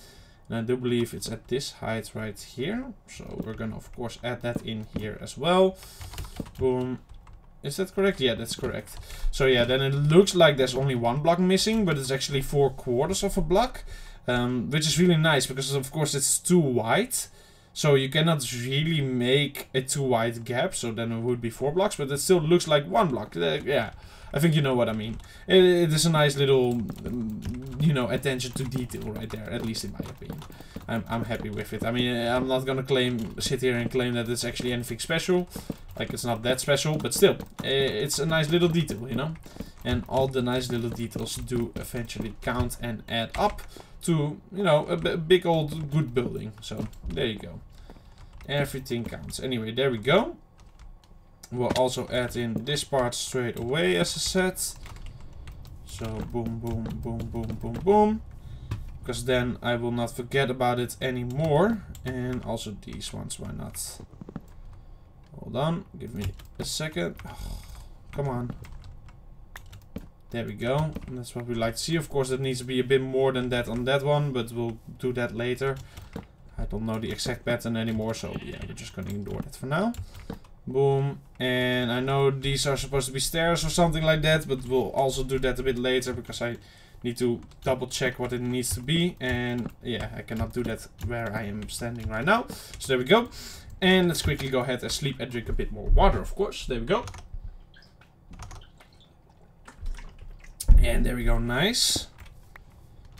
And I do believe it's at this height right here. So we're gonna of course add that in here as well. Boom. Is that correct? Yeah, that's correct. So yeah, then it looks like there's only one block missing, but it's actually four quarters of a block. Um, which is really nice because of course it's too wide. So you cannot really make a too wide gap, so then it would be four blocks, but it still looks like one block. Uh, yeah, I think you know what I mean. It, it is a nice little, um, you know, attention to detail right there, at least in my opinion. I'm, I'm happy with it. I mean, I'm not gonna claim, sit here and claim that it's actually anything special. Like, it's not that special, but still, it's a nice little detail, you know? And all the nice little details do eventually count and add up to, you know, a big old good building. So, there you go. Everything counts. Anyway, there we go. We'll also add in this part straight away, as I said. So, boom, boom, boom, boom, boom, boom. Because then I will not forget about it anymore. And also these ones, why not? Hold on, give me a second. Oh, come on. There we go. That's what we like to see. Of course, it needs to be a bit more than that on that one, but we'll do that later. I don't know the exact pattern anymore, so yeah, we're just gonna ignore that for now. Boom. And I know these are supposed to be stairs or something like that, but we'll also do that a bit later because I need to double check what it needs to be. And yeah, I cannot do that where I am standing right now. So there we go. And let's quickly go ahead and sleep and drink a bit more water, of course. There we go. And there we go, nice.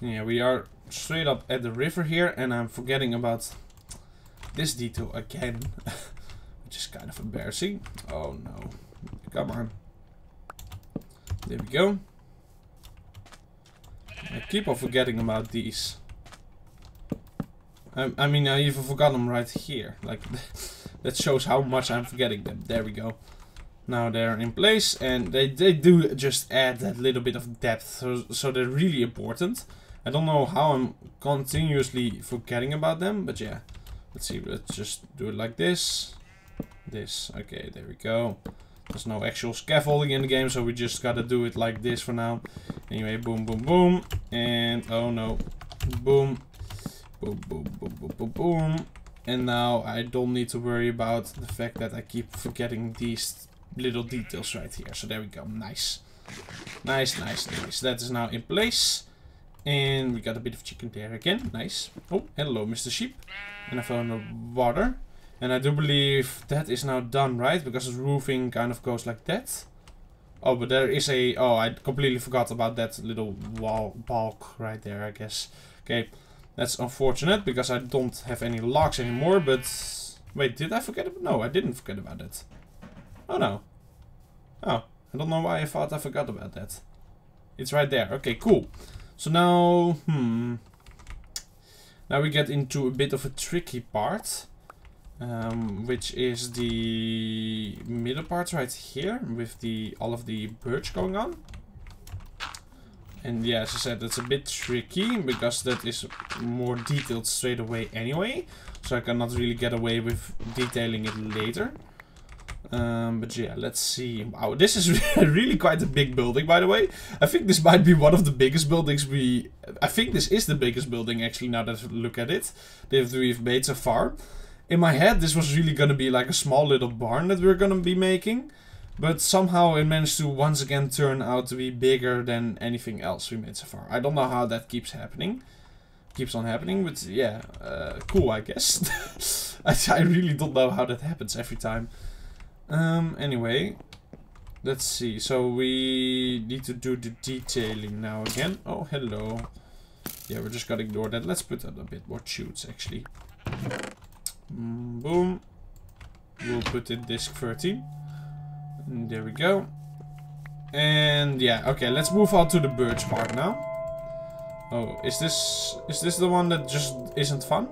Yeah, we are straight up at the river here, and I'm forgetting about this detail again. which is kind of embarrassing. Oh no. Come on. There we go. I keep on forgetting about these. I, I mean, I even forgot them right here. Like, that shows how much I'm forgetting them. There we go. Now they're in place and they, they do just add that little bit of depth. So, so they're really important. I don't know how I'm continuously forgetting about them, but yeah. Let's see, let's just do it like this this. Okay, there we go. There's no actual scaffolding in the game, so we just gotta do it like this for now. Anyway, boom, boom, boom. And, oh no. Boom. Boom, boom, boom, boom, boom, boom. And now I don't need to worry about the fact that I keep forgetting these little details right here. So there we go. Nice. Nice, nice, nice. That is now in place. And we got a bit of chicken there again. Nice. Oh, hello, Mr. Sheep. And I found the water. And I do believe that is now done, right? Because the roofing kind of goes like that. Oh, but there is a... Oh, I completely forgot about that little wall bulk right there, I guess. Okay, that's unfortunate because I don't have any logs anymore, but... Wait, did I forget about... No, I didn't forget about it. Oh, no. Oh, I don't know why I thought I forgot about that. It's right there. Okay, cool. So now... Hmm... Now we get into a bit of a tricky part um, which is the middle part right here with the all of the birch going on. And yeah, as I said, it's a bit tricky because that is more detailed straight away anyway. So I cannot really get away with detailing it later. Um, but yeah, let's see. Wow, this is really quite a big building, by the way. I think this might be one of the biggest buildings we... I think this is the biggest building, actually, now that I look at it. That we've made so far in my head this was really gonna be like a small little barn that we are gonna be making. But somehow it managed to once again turn out to be bigger than anything else we made so far. I don't know how that keeps happening. Keeps on happening, but yeah, uh, cool I guess. I, I really don't know how that happens every time. Um, anyway, let's see. So we need to do the detailing now again. Oh, hello. Yeah, we're just gonna ignore that. Let's put a bit more shoots actually. Mm, boom. We'll put in disk 13. And there we go. And yeah, okay, let's move on to the birch part now. Oh, is this is this the one that just isn't fun?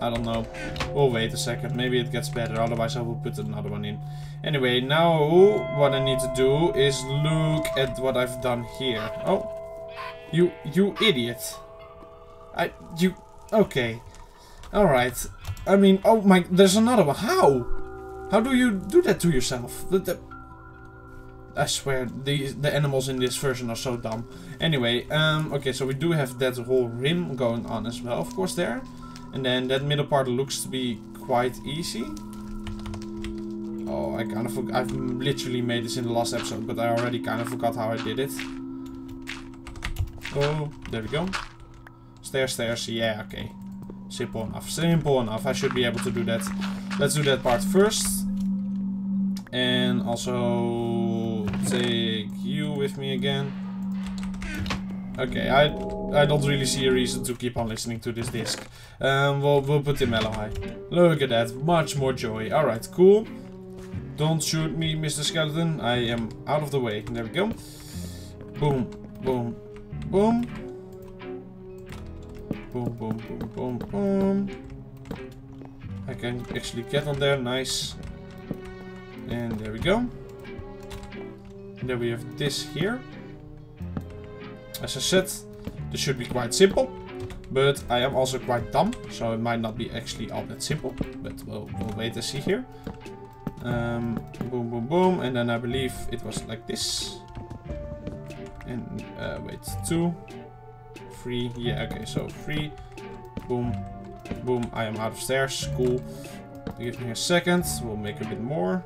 I don't know. We'll wait a second. Maybe it gets better. Otherwise, I will put another one in. Anyway, now what I need to do is look at what I've done here. Oh, you you idiot! I you okay? All right. I mean, oh my, there's another one. How? How do you do that to yourself? The, the, I swear, the, the animals in this version are so dumb. Anyway, um, okay, so we do have that whole rim going on as well, of course, there. And then that middle part looks to be quite easy. Oh, I kind of. I've literally made this in the last episode, but I already kind of forgot how I did it. Oh, there we go. Stairs, stairs. Yeah, okay. Simple enough. Simple enough. I should be able to do that. Let's do that part first. And also take you with me again. Okay, I I don't really see a reason to keep on listening to this disc. Um, we'll, we'll put the Mellohi. Look at that. Much more joy. Alright, cool. Don't shoot me, Mr. Skeleton. I am out of the way. There we go. Boom, boom, boom. Boom, boom, boom, boom, boom. I can actually get on there, nice. And there we go. And then we have this here. As I said, this should be quite simple. But I am also quite dumb, so it might not be actually all that simple. But we'll, we'll wait and see here. Um, boom, boom, boom. And then I believe it was like this. And uh, wait, two. three. Yeah, okay, so three. Boom. Boom. I am out of stairs. Cool. Give me a second. We'll make a bit more.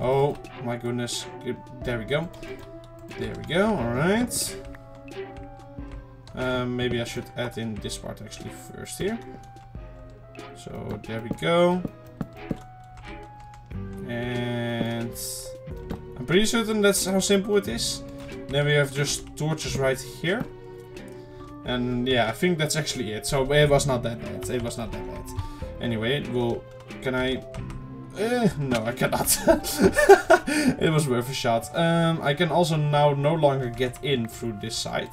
Oh my goodness. There we go. There we go. Alright. Um, maybe I should add in this part actually first here. So there we go. And I'm pretty certain that's how simple it is. Then we have just torches right here. And yeah, I think that's actually it. So it was not that bad. It was not that bad. Anyway, well, can I... Eh, no, I cannot. it was worth a shot. Um, I can also now no longer get in through this side.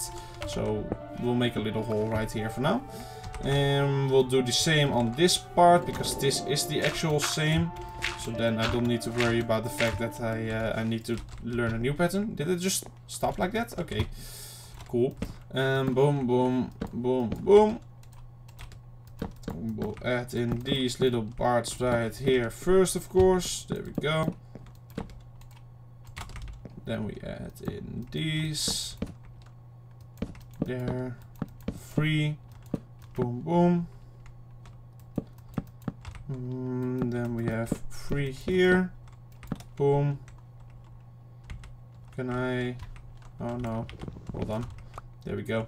So we'll make a little hole right here for now. And we'll do the same on this part, because this is the actual same. So then I don't need to worry about the fact that I, uh, I need to learn a new pattern. Did it just stop like that? Okay, cool. Um, boom, boom, boom, boom. We'll add in these little parts right here first, of course. There we go. Then we add in these. There. Three. Boom, boom. Mm, then we have three here. Boom. Can I... Oh no. Hold on. There we go.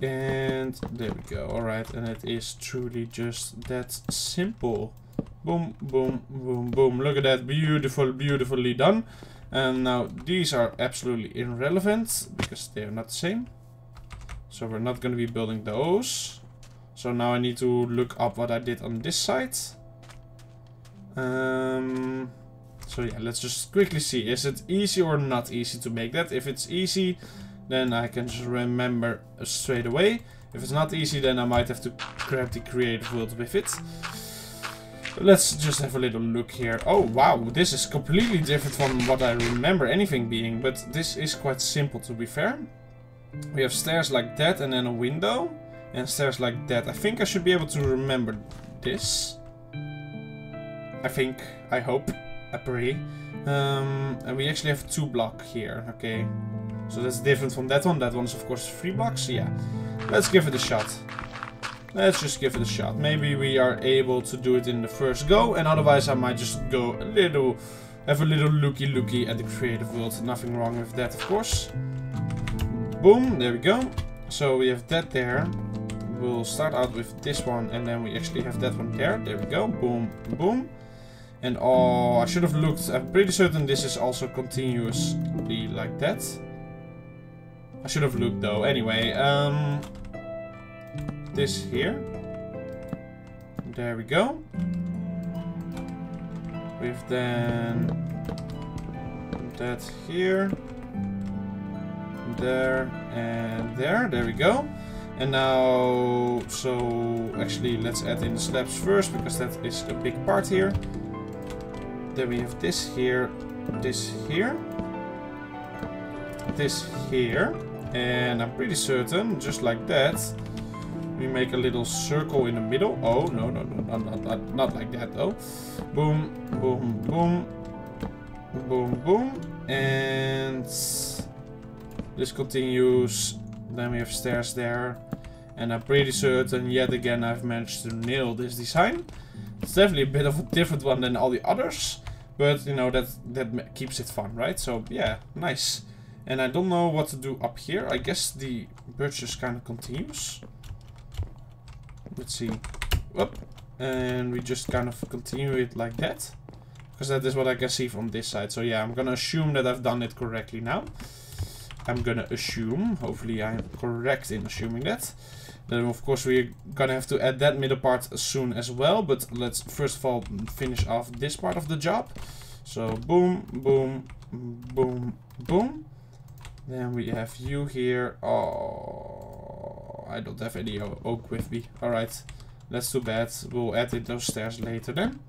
And there we go. Alright, and it is truly just that simple. Boom, boom, boom, boom. Look at that. Beautiful, beautifully done. And now these are absolutely irrelevant because they're not the same. So we're not going to be building those. So now I need to look up what I did on this side. Um, so yeah, let's just quickly see. Is it easy or not easy to make that? If it's easy, then I can just remember straight away. If it's not easy, then I might have to grab the creative world with it. Let's just have a little look here. Oh, wow, this is completely different from what I remember anything being, but this is quite simple to be fair. We have stairs like that and then a window, and stairs like that. I think I should be able to remember this. I think, I hope, I pray. Um, and we actually have two block here, okay. So that's different from that one. That one's of course three blocks. Yeah. Let's give it a shot. Let's just give it a shot. Maybe we are able to do it in the first go. And otherwise I might just go a little... Have a little looky looky at the creative world. Nothing wrong with that of course. Boom. There we go. So we have that there. We'll start out with this one. And then we actually have that one there. There we go. Boom. Boom. And oh, I should have looked. I'm pretty certain this is also continuously like that. I should have looked though. Anyway, um, this here. There we go. With then that here, there, and there. There we go. And now, so actually let's add in the slabs first because that is a big part here. Then we have this here, this here, this here. And I'm pretty certain, just like that, we make a little circle in the middle. Oh, no, no, no, not, not, not like that though. Boom, boom, boom, boom, boom. And this continues. Then we have stairs there. And I'm pretty certain, yet again, I've managed to nail this design. It's definitely a bit of a different one than all the others. But, you know, that, that keeps it fun, right? So, yeah, nice. And I don't know what to do up here. I guess the just kind of continues. Let's see. Up. And we just kind of continue it like that. Because that is what I can see from this side. So yeah, I'm gonna assume that I've done it correctly now. I'm gonna assume. Hopefully I'm correct in assuming that. Then of course we're gonna have to add that middle part soon as well. But let's first of all finish off this part of the job. So boom, boom, boom, boom. Then we have you here. Oh, I don't have any oak with me. Alright, that's too bad. We'll add in those stairs later then.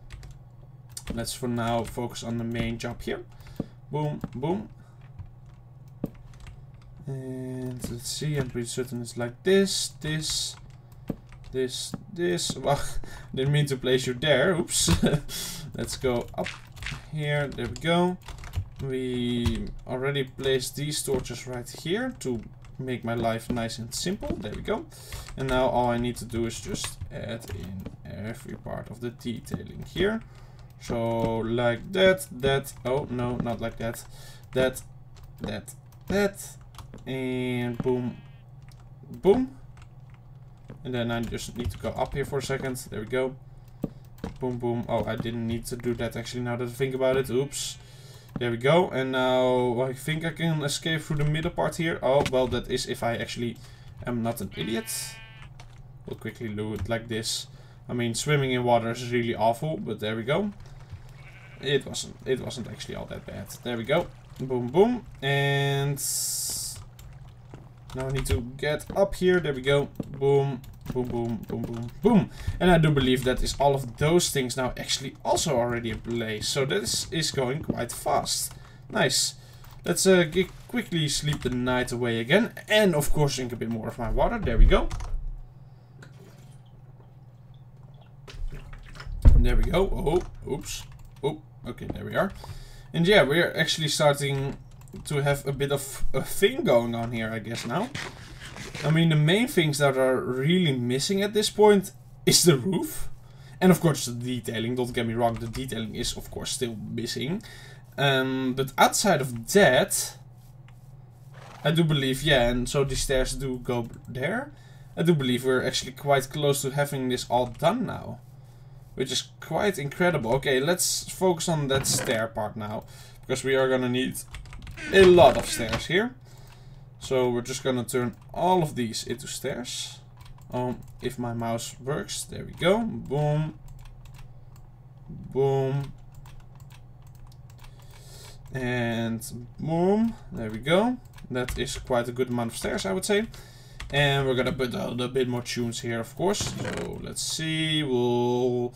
Let's for now focus on the main job here. Boom, boom. And let's see, I'm pretty certain it's like this, this, this, this. Well, didn't mean to place you there. Oops. let's go up here. There we go. We already placed these torches right here to make my life nice and simple. There we go. And now all I need to do is just add in every part of the detailing here. So like that, that, oh no, not like that, that, that, that, and boom, boom. And then I just need to go up here for a second. There we go. Boom, boom. Oh, I didn't need to do that actually now that I think about it. Oops. There we go. And now I think I can escape through the middle part here. Oh, well, that is if I actually am not an idiot. We'll quickly do it like this. I mean, swimming in water is really awful, but there we go. It wasn't. It wasn't actually all that bad. There we go. Boom, boom. And now I need to get up here. There we go. Boom. Boom, boom, boom, boom, boom. And I do believe that is all of those things now actually also already in place. So this is going quite fast. Nice. Let's uh, quickly sleep the night away again. And of course drink a bit more of my water. There we go. There we go. Oh, oops. Oh, okay, there we are. And yeah, we're actually starting to have a bit of a thing going on here, I guess, now. I mean, the main things that are really missing at this point is the roof. And of course the detailing, don't get me wrong, the detailing is of course still missing. Um, but outside of that, I do believe, yeah, and so the stairs do go there. I do believe we're actually quite close to having this all done now. Which is quite incredible. Okay, let's focus on that stair part now. Because we are gonna need a lot of stairs here. So we're just gonna turn all of these into stairs. Um, if my mouse works, there we go. Boom. Boom. And boom. There we go. That is quite a good amount of stairs, I would say. And we're gonna put a, a bit more tunes here, of course. So let's see. We'll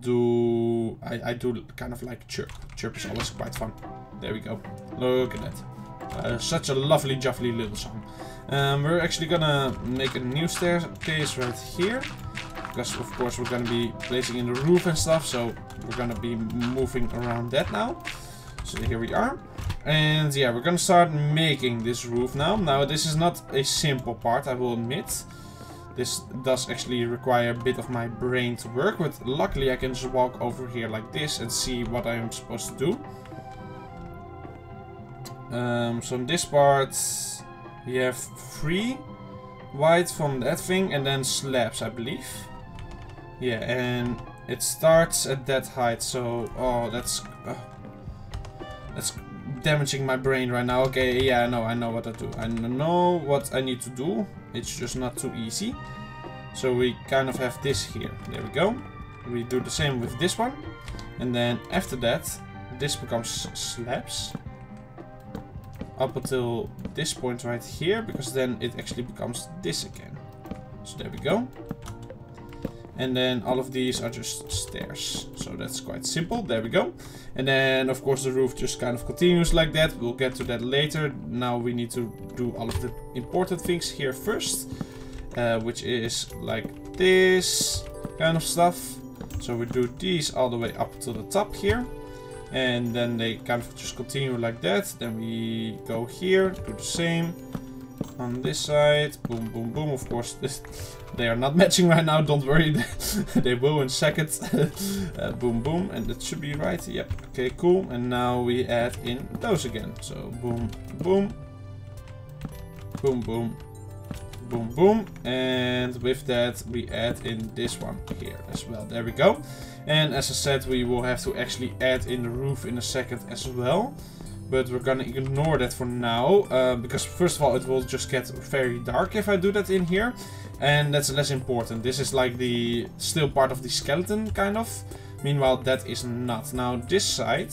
do... I, I do kind of like chirp. Chirp is always quite fun. There we go. Look at that. Uh, such a lovely, juffly little song. Um, we're actually gonna make a new staircase right here. Because of course we're gonna be placing in the roof and stuff. So we're gonna be moving around that now. So here we are. And yeah, we're gonna start making this roof now. Now this is not a simple part, I will admit. This does actually require a bit of my brain to work with. Luckily I can just walk over here like this and see what I am supposed to do. Um, so in this part, we have three white from that thing and then slabs, I believe. Yeah, and it starts at that height, so... Oh, that's... Uh, that's damaging my brain right now. Okay, yeah, I know, I know what I do. I know what I need to do. It's just not too easy. So we kind of have this here. There we go. We do the same with this one. And then after that, this becomes slabs up until this point right here, because then it actually becomes this again. So there we go. And then all of these are just stairs. So that's quite simple. There we go. And then, of course, the roof just kind of continues like that. We'll get to that later. Now we need to do all of the important things here first. Uh, which is like this kind of stuff. So we do these all the way up to the top here and then they kind of just continue like that. Then we go here do the same on this side. Boom boom boom. Of course this, they are not matching right now. Don't worry. They will in seconds. Uh, boom boom. And that should be right. Yep. Okay cool. And now we add in those again. So boom boom. Boom boom. Boom boom. And with that we add in this one here as well. There we go and as I said, we will have to actually add in the roof in a second as well. But we're gonna ignore that for now. Uh, because first of all, it will just get very dark if I do that in here. And that's less important. This is like the still part of the skeleton, kind of. Meanwhile, that is not. Now, this side...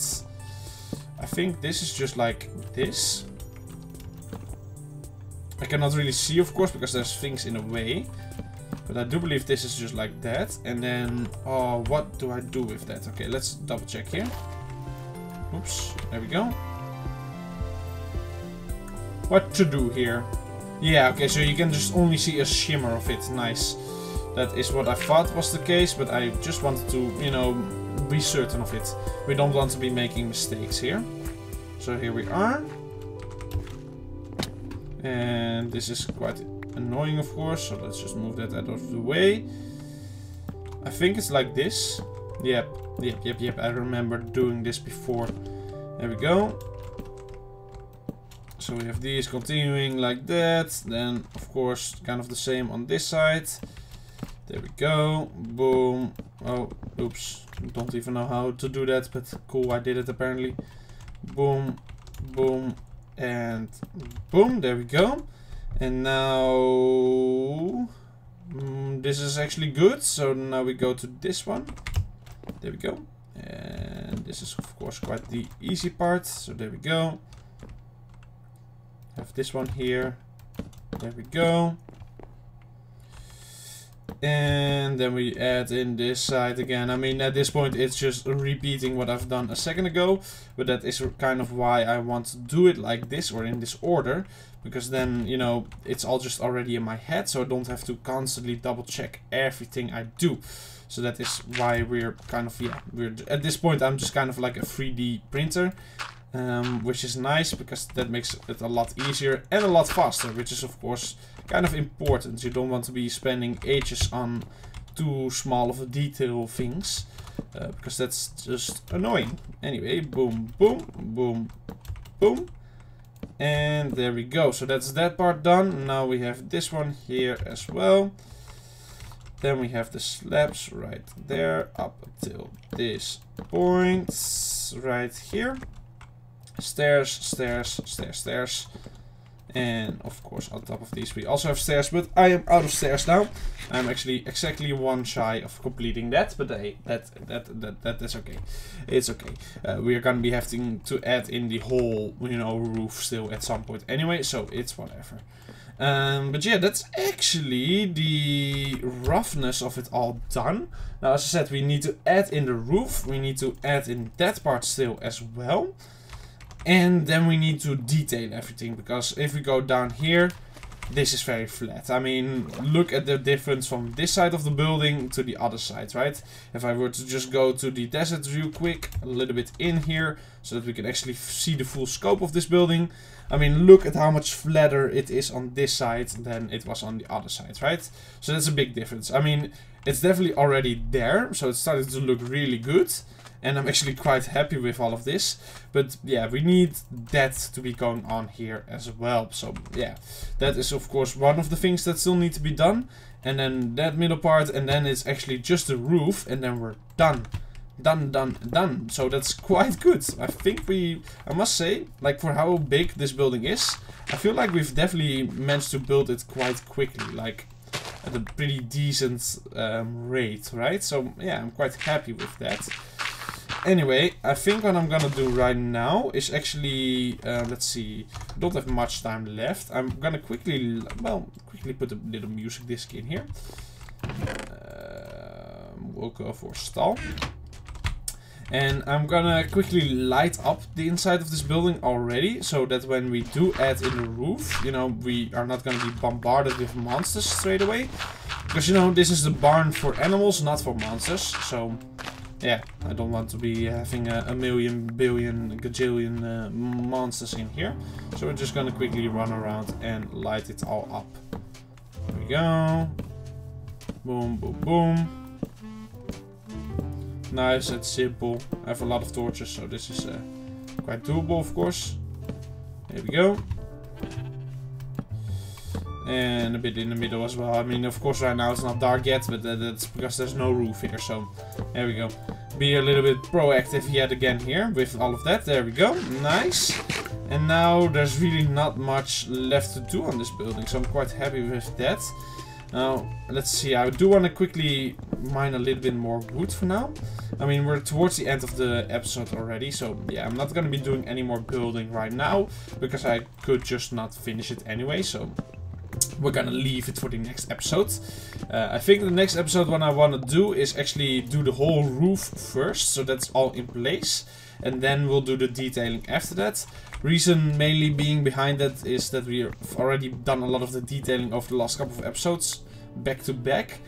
I think this is just like this. I cannot really see, of course, because there's things in the way. But I do believe this is just like that. And then, oh, what do I do with that? Okay, let's double check here. Oops, there we go. What to do here? Yeah, okay, so you can just only see a shimmer of it. Nice. That is what I thought was the case, but I just wanted to, you know, be certain of it. We don't want to be making mistakes here. So here we are. And this is quite annoying, of course, so let's just move that out of the way. I think it's like this. Yep, yep, yep, yep, I remember doing this before. There we go. So we have these continuing like that. Then, of course, kind of the same on this side. There we go. Boom. Oh, oops. Don't even know how to do that, but cool, I did it apparently. Boom, boom, and boom. There we go. And now... Mm, this is actually good, so now we go to this one. There we go. And this is of course quite the easy part, so there we go. Have this one here. There we go. And then we add in this side again. I mean, at this point, it's just repeating what I've done a second ago. But that is kind of why I want to do it like this or in this order. Because then, you know, it's all just already in my head. So I don't have to constantly double check everything I do. So that is why we're kind of, yeah, we're at this point, I'm just kind of like a 3D printer. Um, which is nice because that makes it a lot easier and a lot faster, which is of course kind of important. You don't want to be spending ages on too small of a detail things, uh, because that's just annoying. Anyway, boom, boom, boom, boom. And there we go. So that's that part done. Now we have this one here as well. Then we have the slabs right there up until this point right here stairs, stairs, stairs, stairs. And of course on top of these we also have stairs, but I am out of stairs now. I'm actually exactly one shy of completing that, but hey, that that that that is okay. It's okay. Uh, we are gonna be having to add in the whole, you know, roof still at some point anyway, so it's whatever. Um, but yeah, that's actually the roughness of it all done. Now, as I said, we need to add in the roof. We need to add in that part still as well. And then we need to detail everything, because if we go down here, this is very flat. I mean, look at the difference from this side of the building to the other side, right? If I were to just go to the desert real quick, a little bit in here, so that we can actually see the full scope of this building. I mean, look at how much flatter it is on this side than it was on the other side, right? So that's a big difference. I mean, it's definitely already there, so it's starting to look really good. And I'm actually quite happy with all of this. But yeah, we need that to be going on here as well. So yeah, that is of course one of the things that still need to be done. And then that middle part and then it's actually just the roof and then we're done. Done, done, done. So that's quite good. I think we, I must say, like for how big this building is, I feel like we've definitely managed to build it quite quickly. Like at a pretty decent um, rate, right? So yeah, I'm quite happy with that. Anyway, I think what I'm gonna do right now is actually, uh, let's see, don't have much time left. I'm gonna quickly, well, quickly put a little music disc in here. Uh, we'll go for stal. And I'm gonna quickly light up the inside of this building already, so that when we do add in the roof, you know, we are not gonna be bombarded with monsters straight away. Because, you know, this is the barn for animals, not for monsters, so yeah, I don't want to be having a, a million, billion, gajillion uh, monsters in here. So we're just gonna quickly run around and light it all up. There we go. Boom, boom, boom. Nice, it's simple. I have a lot of torches, so this is uh, quite doable, of course. There we go and a bit in the middle as well. I mean, of course, right now it's not dark yet, but that's because there's no roof here. So, there we go. Be a little bit proactive yet again here with all of that. There we go. Nice. And now there's really not much left to do on this building, so I'm quite happy with that. Now, let's see, I do want to quickly mine a little bit more wood for now. I mean, we're towards the end of the episode already, so yeah, I'm not going to be doing any more building right now, because I could just not finish it anyway, so we're gonna leave it for the next episode. Uh, I think the next episode what I want to do is actually do the whole roof first, so that's all in place. And then we'll do the detailing after that. Reason mainly being behind that is that we've already done a lot of the detailing over the last couple of episodes, back to back.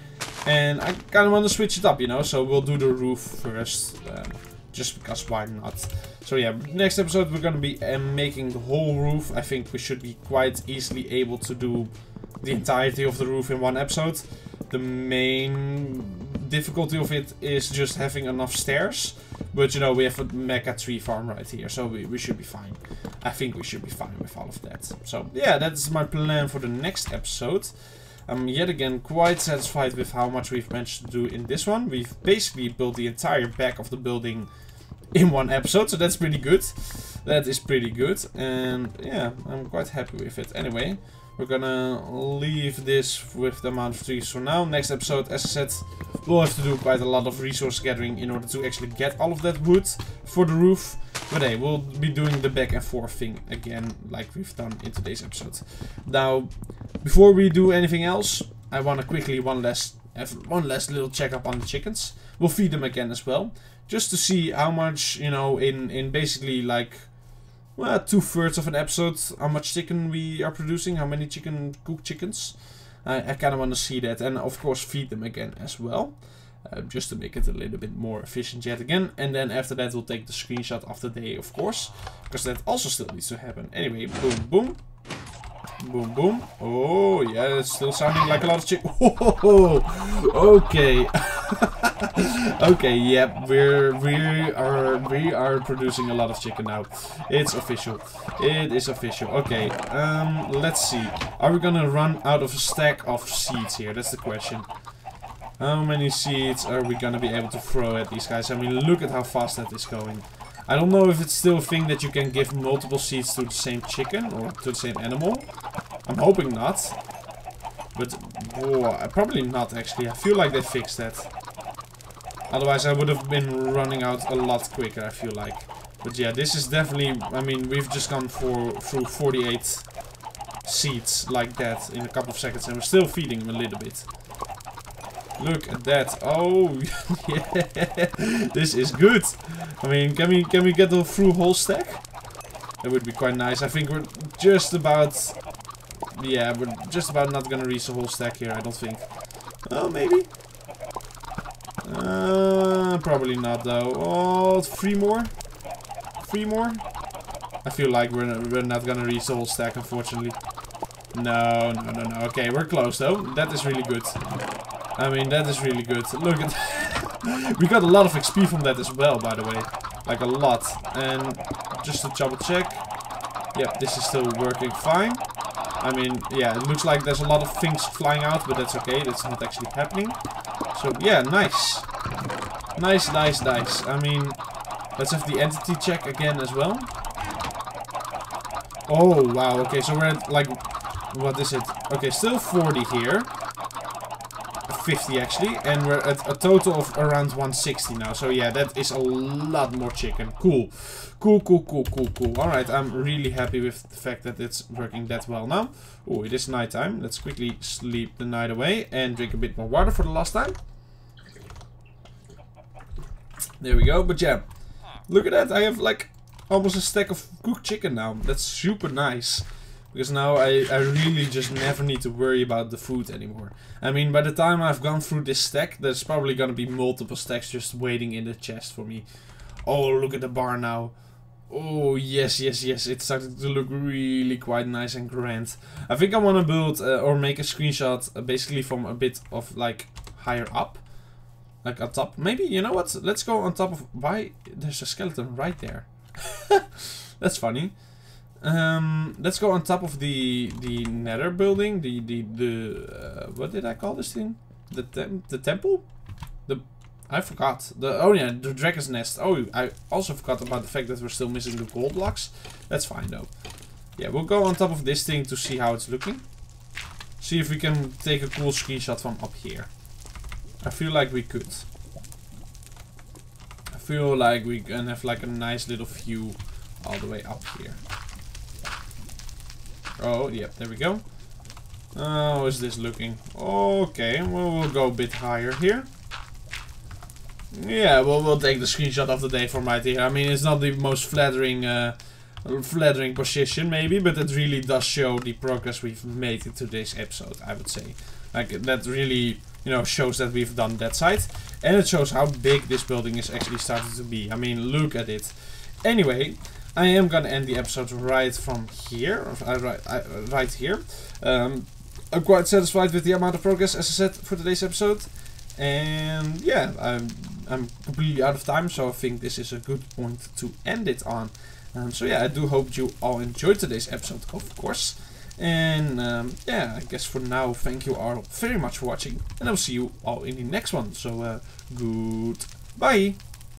And I kind of want to switch it up, you know, so we'll do the roof first, um, just because why not. So yeah, next episode we're gonna be uh, making the whole roof. I think we should be quite easily able to do the entirety of the roof in one episode. The main difficulty of it is just having enough stairs. But you know, we have a mecha tree farm right here, so we, we should be fine. I think we should be fine with all of that. So yeah, that's my plan for the next episode. I'm yet again quite satisfied with how much we've managed to do in this one. We've basically built the entire back of the building in one episode, so that's pretty good. That is pretty good, and yeah, I'm quite happy with it. Anyway, we're gonna leave this with the amount of trees for now. Next episode, as I said, we'll have to do quite a lot of resource gathering in order to actually get all of that wood for the roof. But hey, we'll be doing the back and forth thing again, like we've done in today's episode. Now, before we do anything else, I want to quickly one last have one last little checkup on the chickens. We'll feed them again as well, just to see how much you know in in basically like well two thirds of an episode how much chicken we are producing, how many chicken cooked chickens. I, I kind of want to see that, and of course feed them again as well. Uh, just to make it a little bit more efficient yet again. And then after that we'll take the screenshot of the day, of course. Because that also still needs to happen. Anyway, boom, boom. Boom, boom. Oh, yeah, it's still sounding like a lot of chick. okay. okay, yep, we're we are we are producing a lot of chicken now. It's official. It is official. Okay, um, let's see. Are we gonna run out of a stack of seeds here? That's the question. How many seeds are we gonna be able to throw at these guys? I mean, look at how fast that is going. I don't know if it's still a thing that you can give multiple seeds to the same chicken or to the same animal. I'm hoping not. But, probably not actually. I feel like they fixed that. Otherwise I would have been running out a lot quicker, I feel like. But yeah, this is definitely, I mean, we've just gone for through 48 seeds like that in a couple of seconds and we're still feeding them a little bit. Look at that. Oh, yeah. This is good. I mean, can we can we get the through whole stack? That would be quite nice. I think we're just about... Yeah, we're just about not gonna reach the whole stack here, I don't think. Oh, maybe? Uh, probably not, though. Oh, three more? Three more? I feel like we're, we're not gonna reach the whole stack, unfortunately. No, no, no, no. Okay, we're close, though. That is really good. I mean, that is really good. Look at... we got a lot of XP from that as well, by the way. Like, a lot. And just to double check. Yeah, this is still working fine. I mean, yeah, it looks like there's a lot of things flying out, but that's okay. That's not actually happening. So, yeah, nice. Nice, nice, nice. I mean, let's have the entity check again as well. Oh, wow. Okay, so we're at, like, what is it? Okay, still 40 here. 50 actually, and we're at a total of around 160 now. So yeah, that is a lot more chicken. Cool. Cool, cool, cool, cool, cool. Alright, I'm really happy with the fact that it's working that well now. Oh, it is nighttime. Let's quickly sleep the night away and drink a bit more water for the last time. There we go. But yeah, look at that. I have like almost a stack of cooked chicken now. That's super nice. Because now I, I really just never need to worry about the food anymore. I mean, by the time I've gone through this stack, there's probably gonna be multiple stacks just waiting in the chest for me. Oh, look at the bar now. Oh, yes, yes, yes. It's starting to look really quite nice and grand. I think I want to build uh, or make a screenshot uh, basically from a bit of like higher up. Like on top. Maybe, you know what? Let's go on top of... Why? There's a skeleton right there. That's funny. Um, let's go on top of the the nether building. The the the uh, what did I call this thing? The tem the temple? The I forgot. The oh yeah, the dragon's nest. Oh, I also forgot about the fact that we're still missing the gold blocks. That's fine though. Yeah, we'll go on top of this thing to see how it's looking. See if we can take a cool screenshot from up here. I feel like we could. I feel like we can have like a nice little view all the way up here. Oh, yep, there we go. How is this looking? Okay, well, we'll go a bit higher here. Yeah, well, we'll take the screenshot of the day from right here. I mean, it's not the most flattering, uh, flattering position, maybe, but it really does show the progress we've made in today's episode, I would say. Like, that really, you know, shows that we've done that side. And it shows how big this building is actually starting to be. I mean, look at it. Anyway, I am gonna end the episode right from here, uh, right, uh, right here. Um, I'm quite satisfied with the amount of progress, as I said, for today's episode. And yeah, I'm, I'm completely out of time, so I think this is a good point to end it on. Um, so yeah, I do hope you all enjoyed today's episode, of course. And um, yeah, I guess for now, thank you all very much for watching. And I'll see you all in the next one. So uh, goodbye.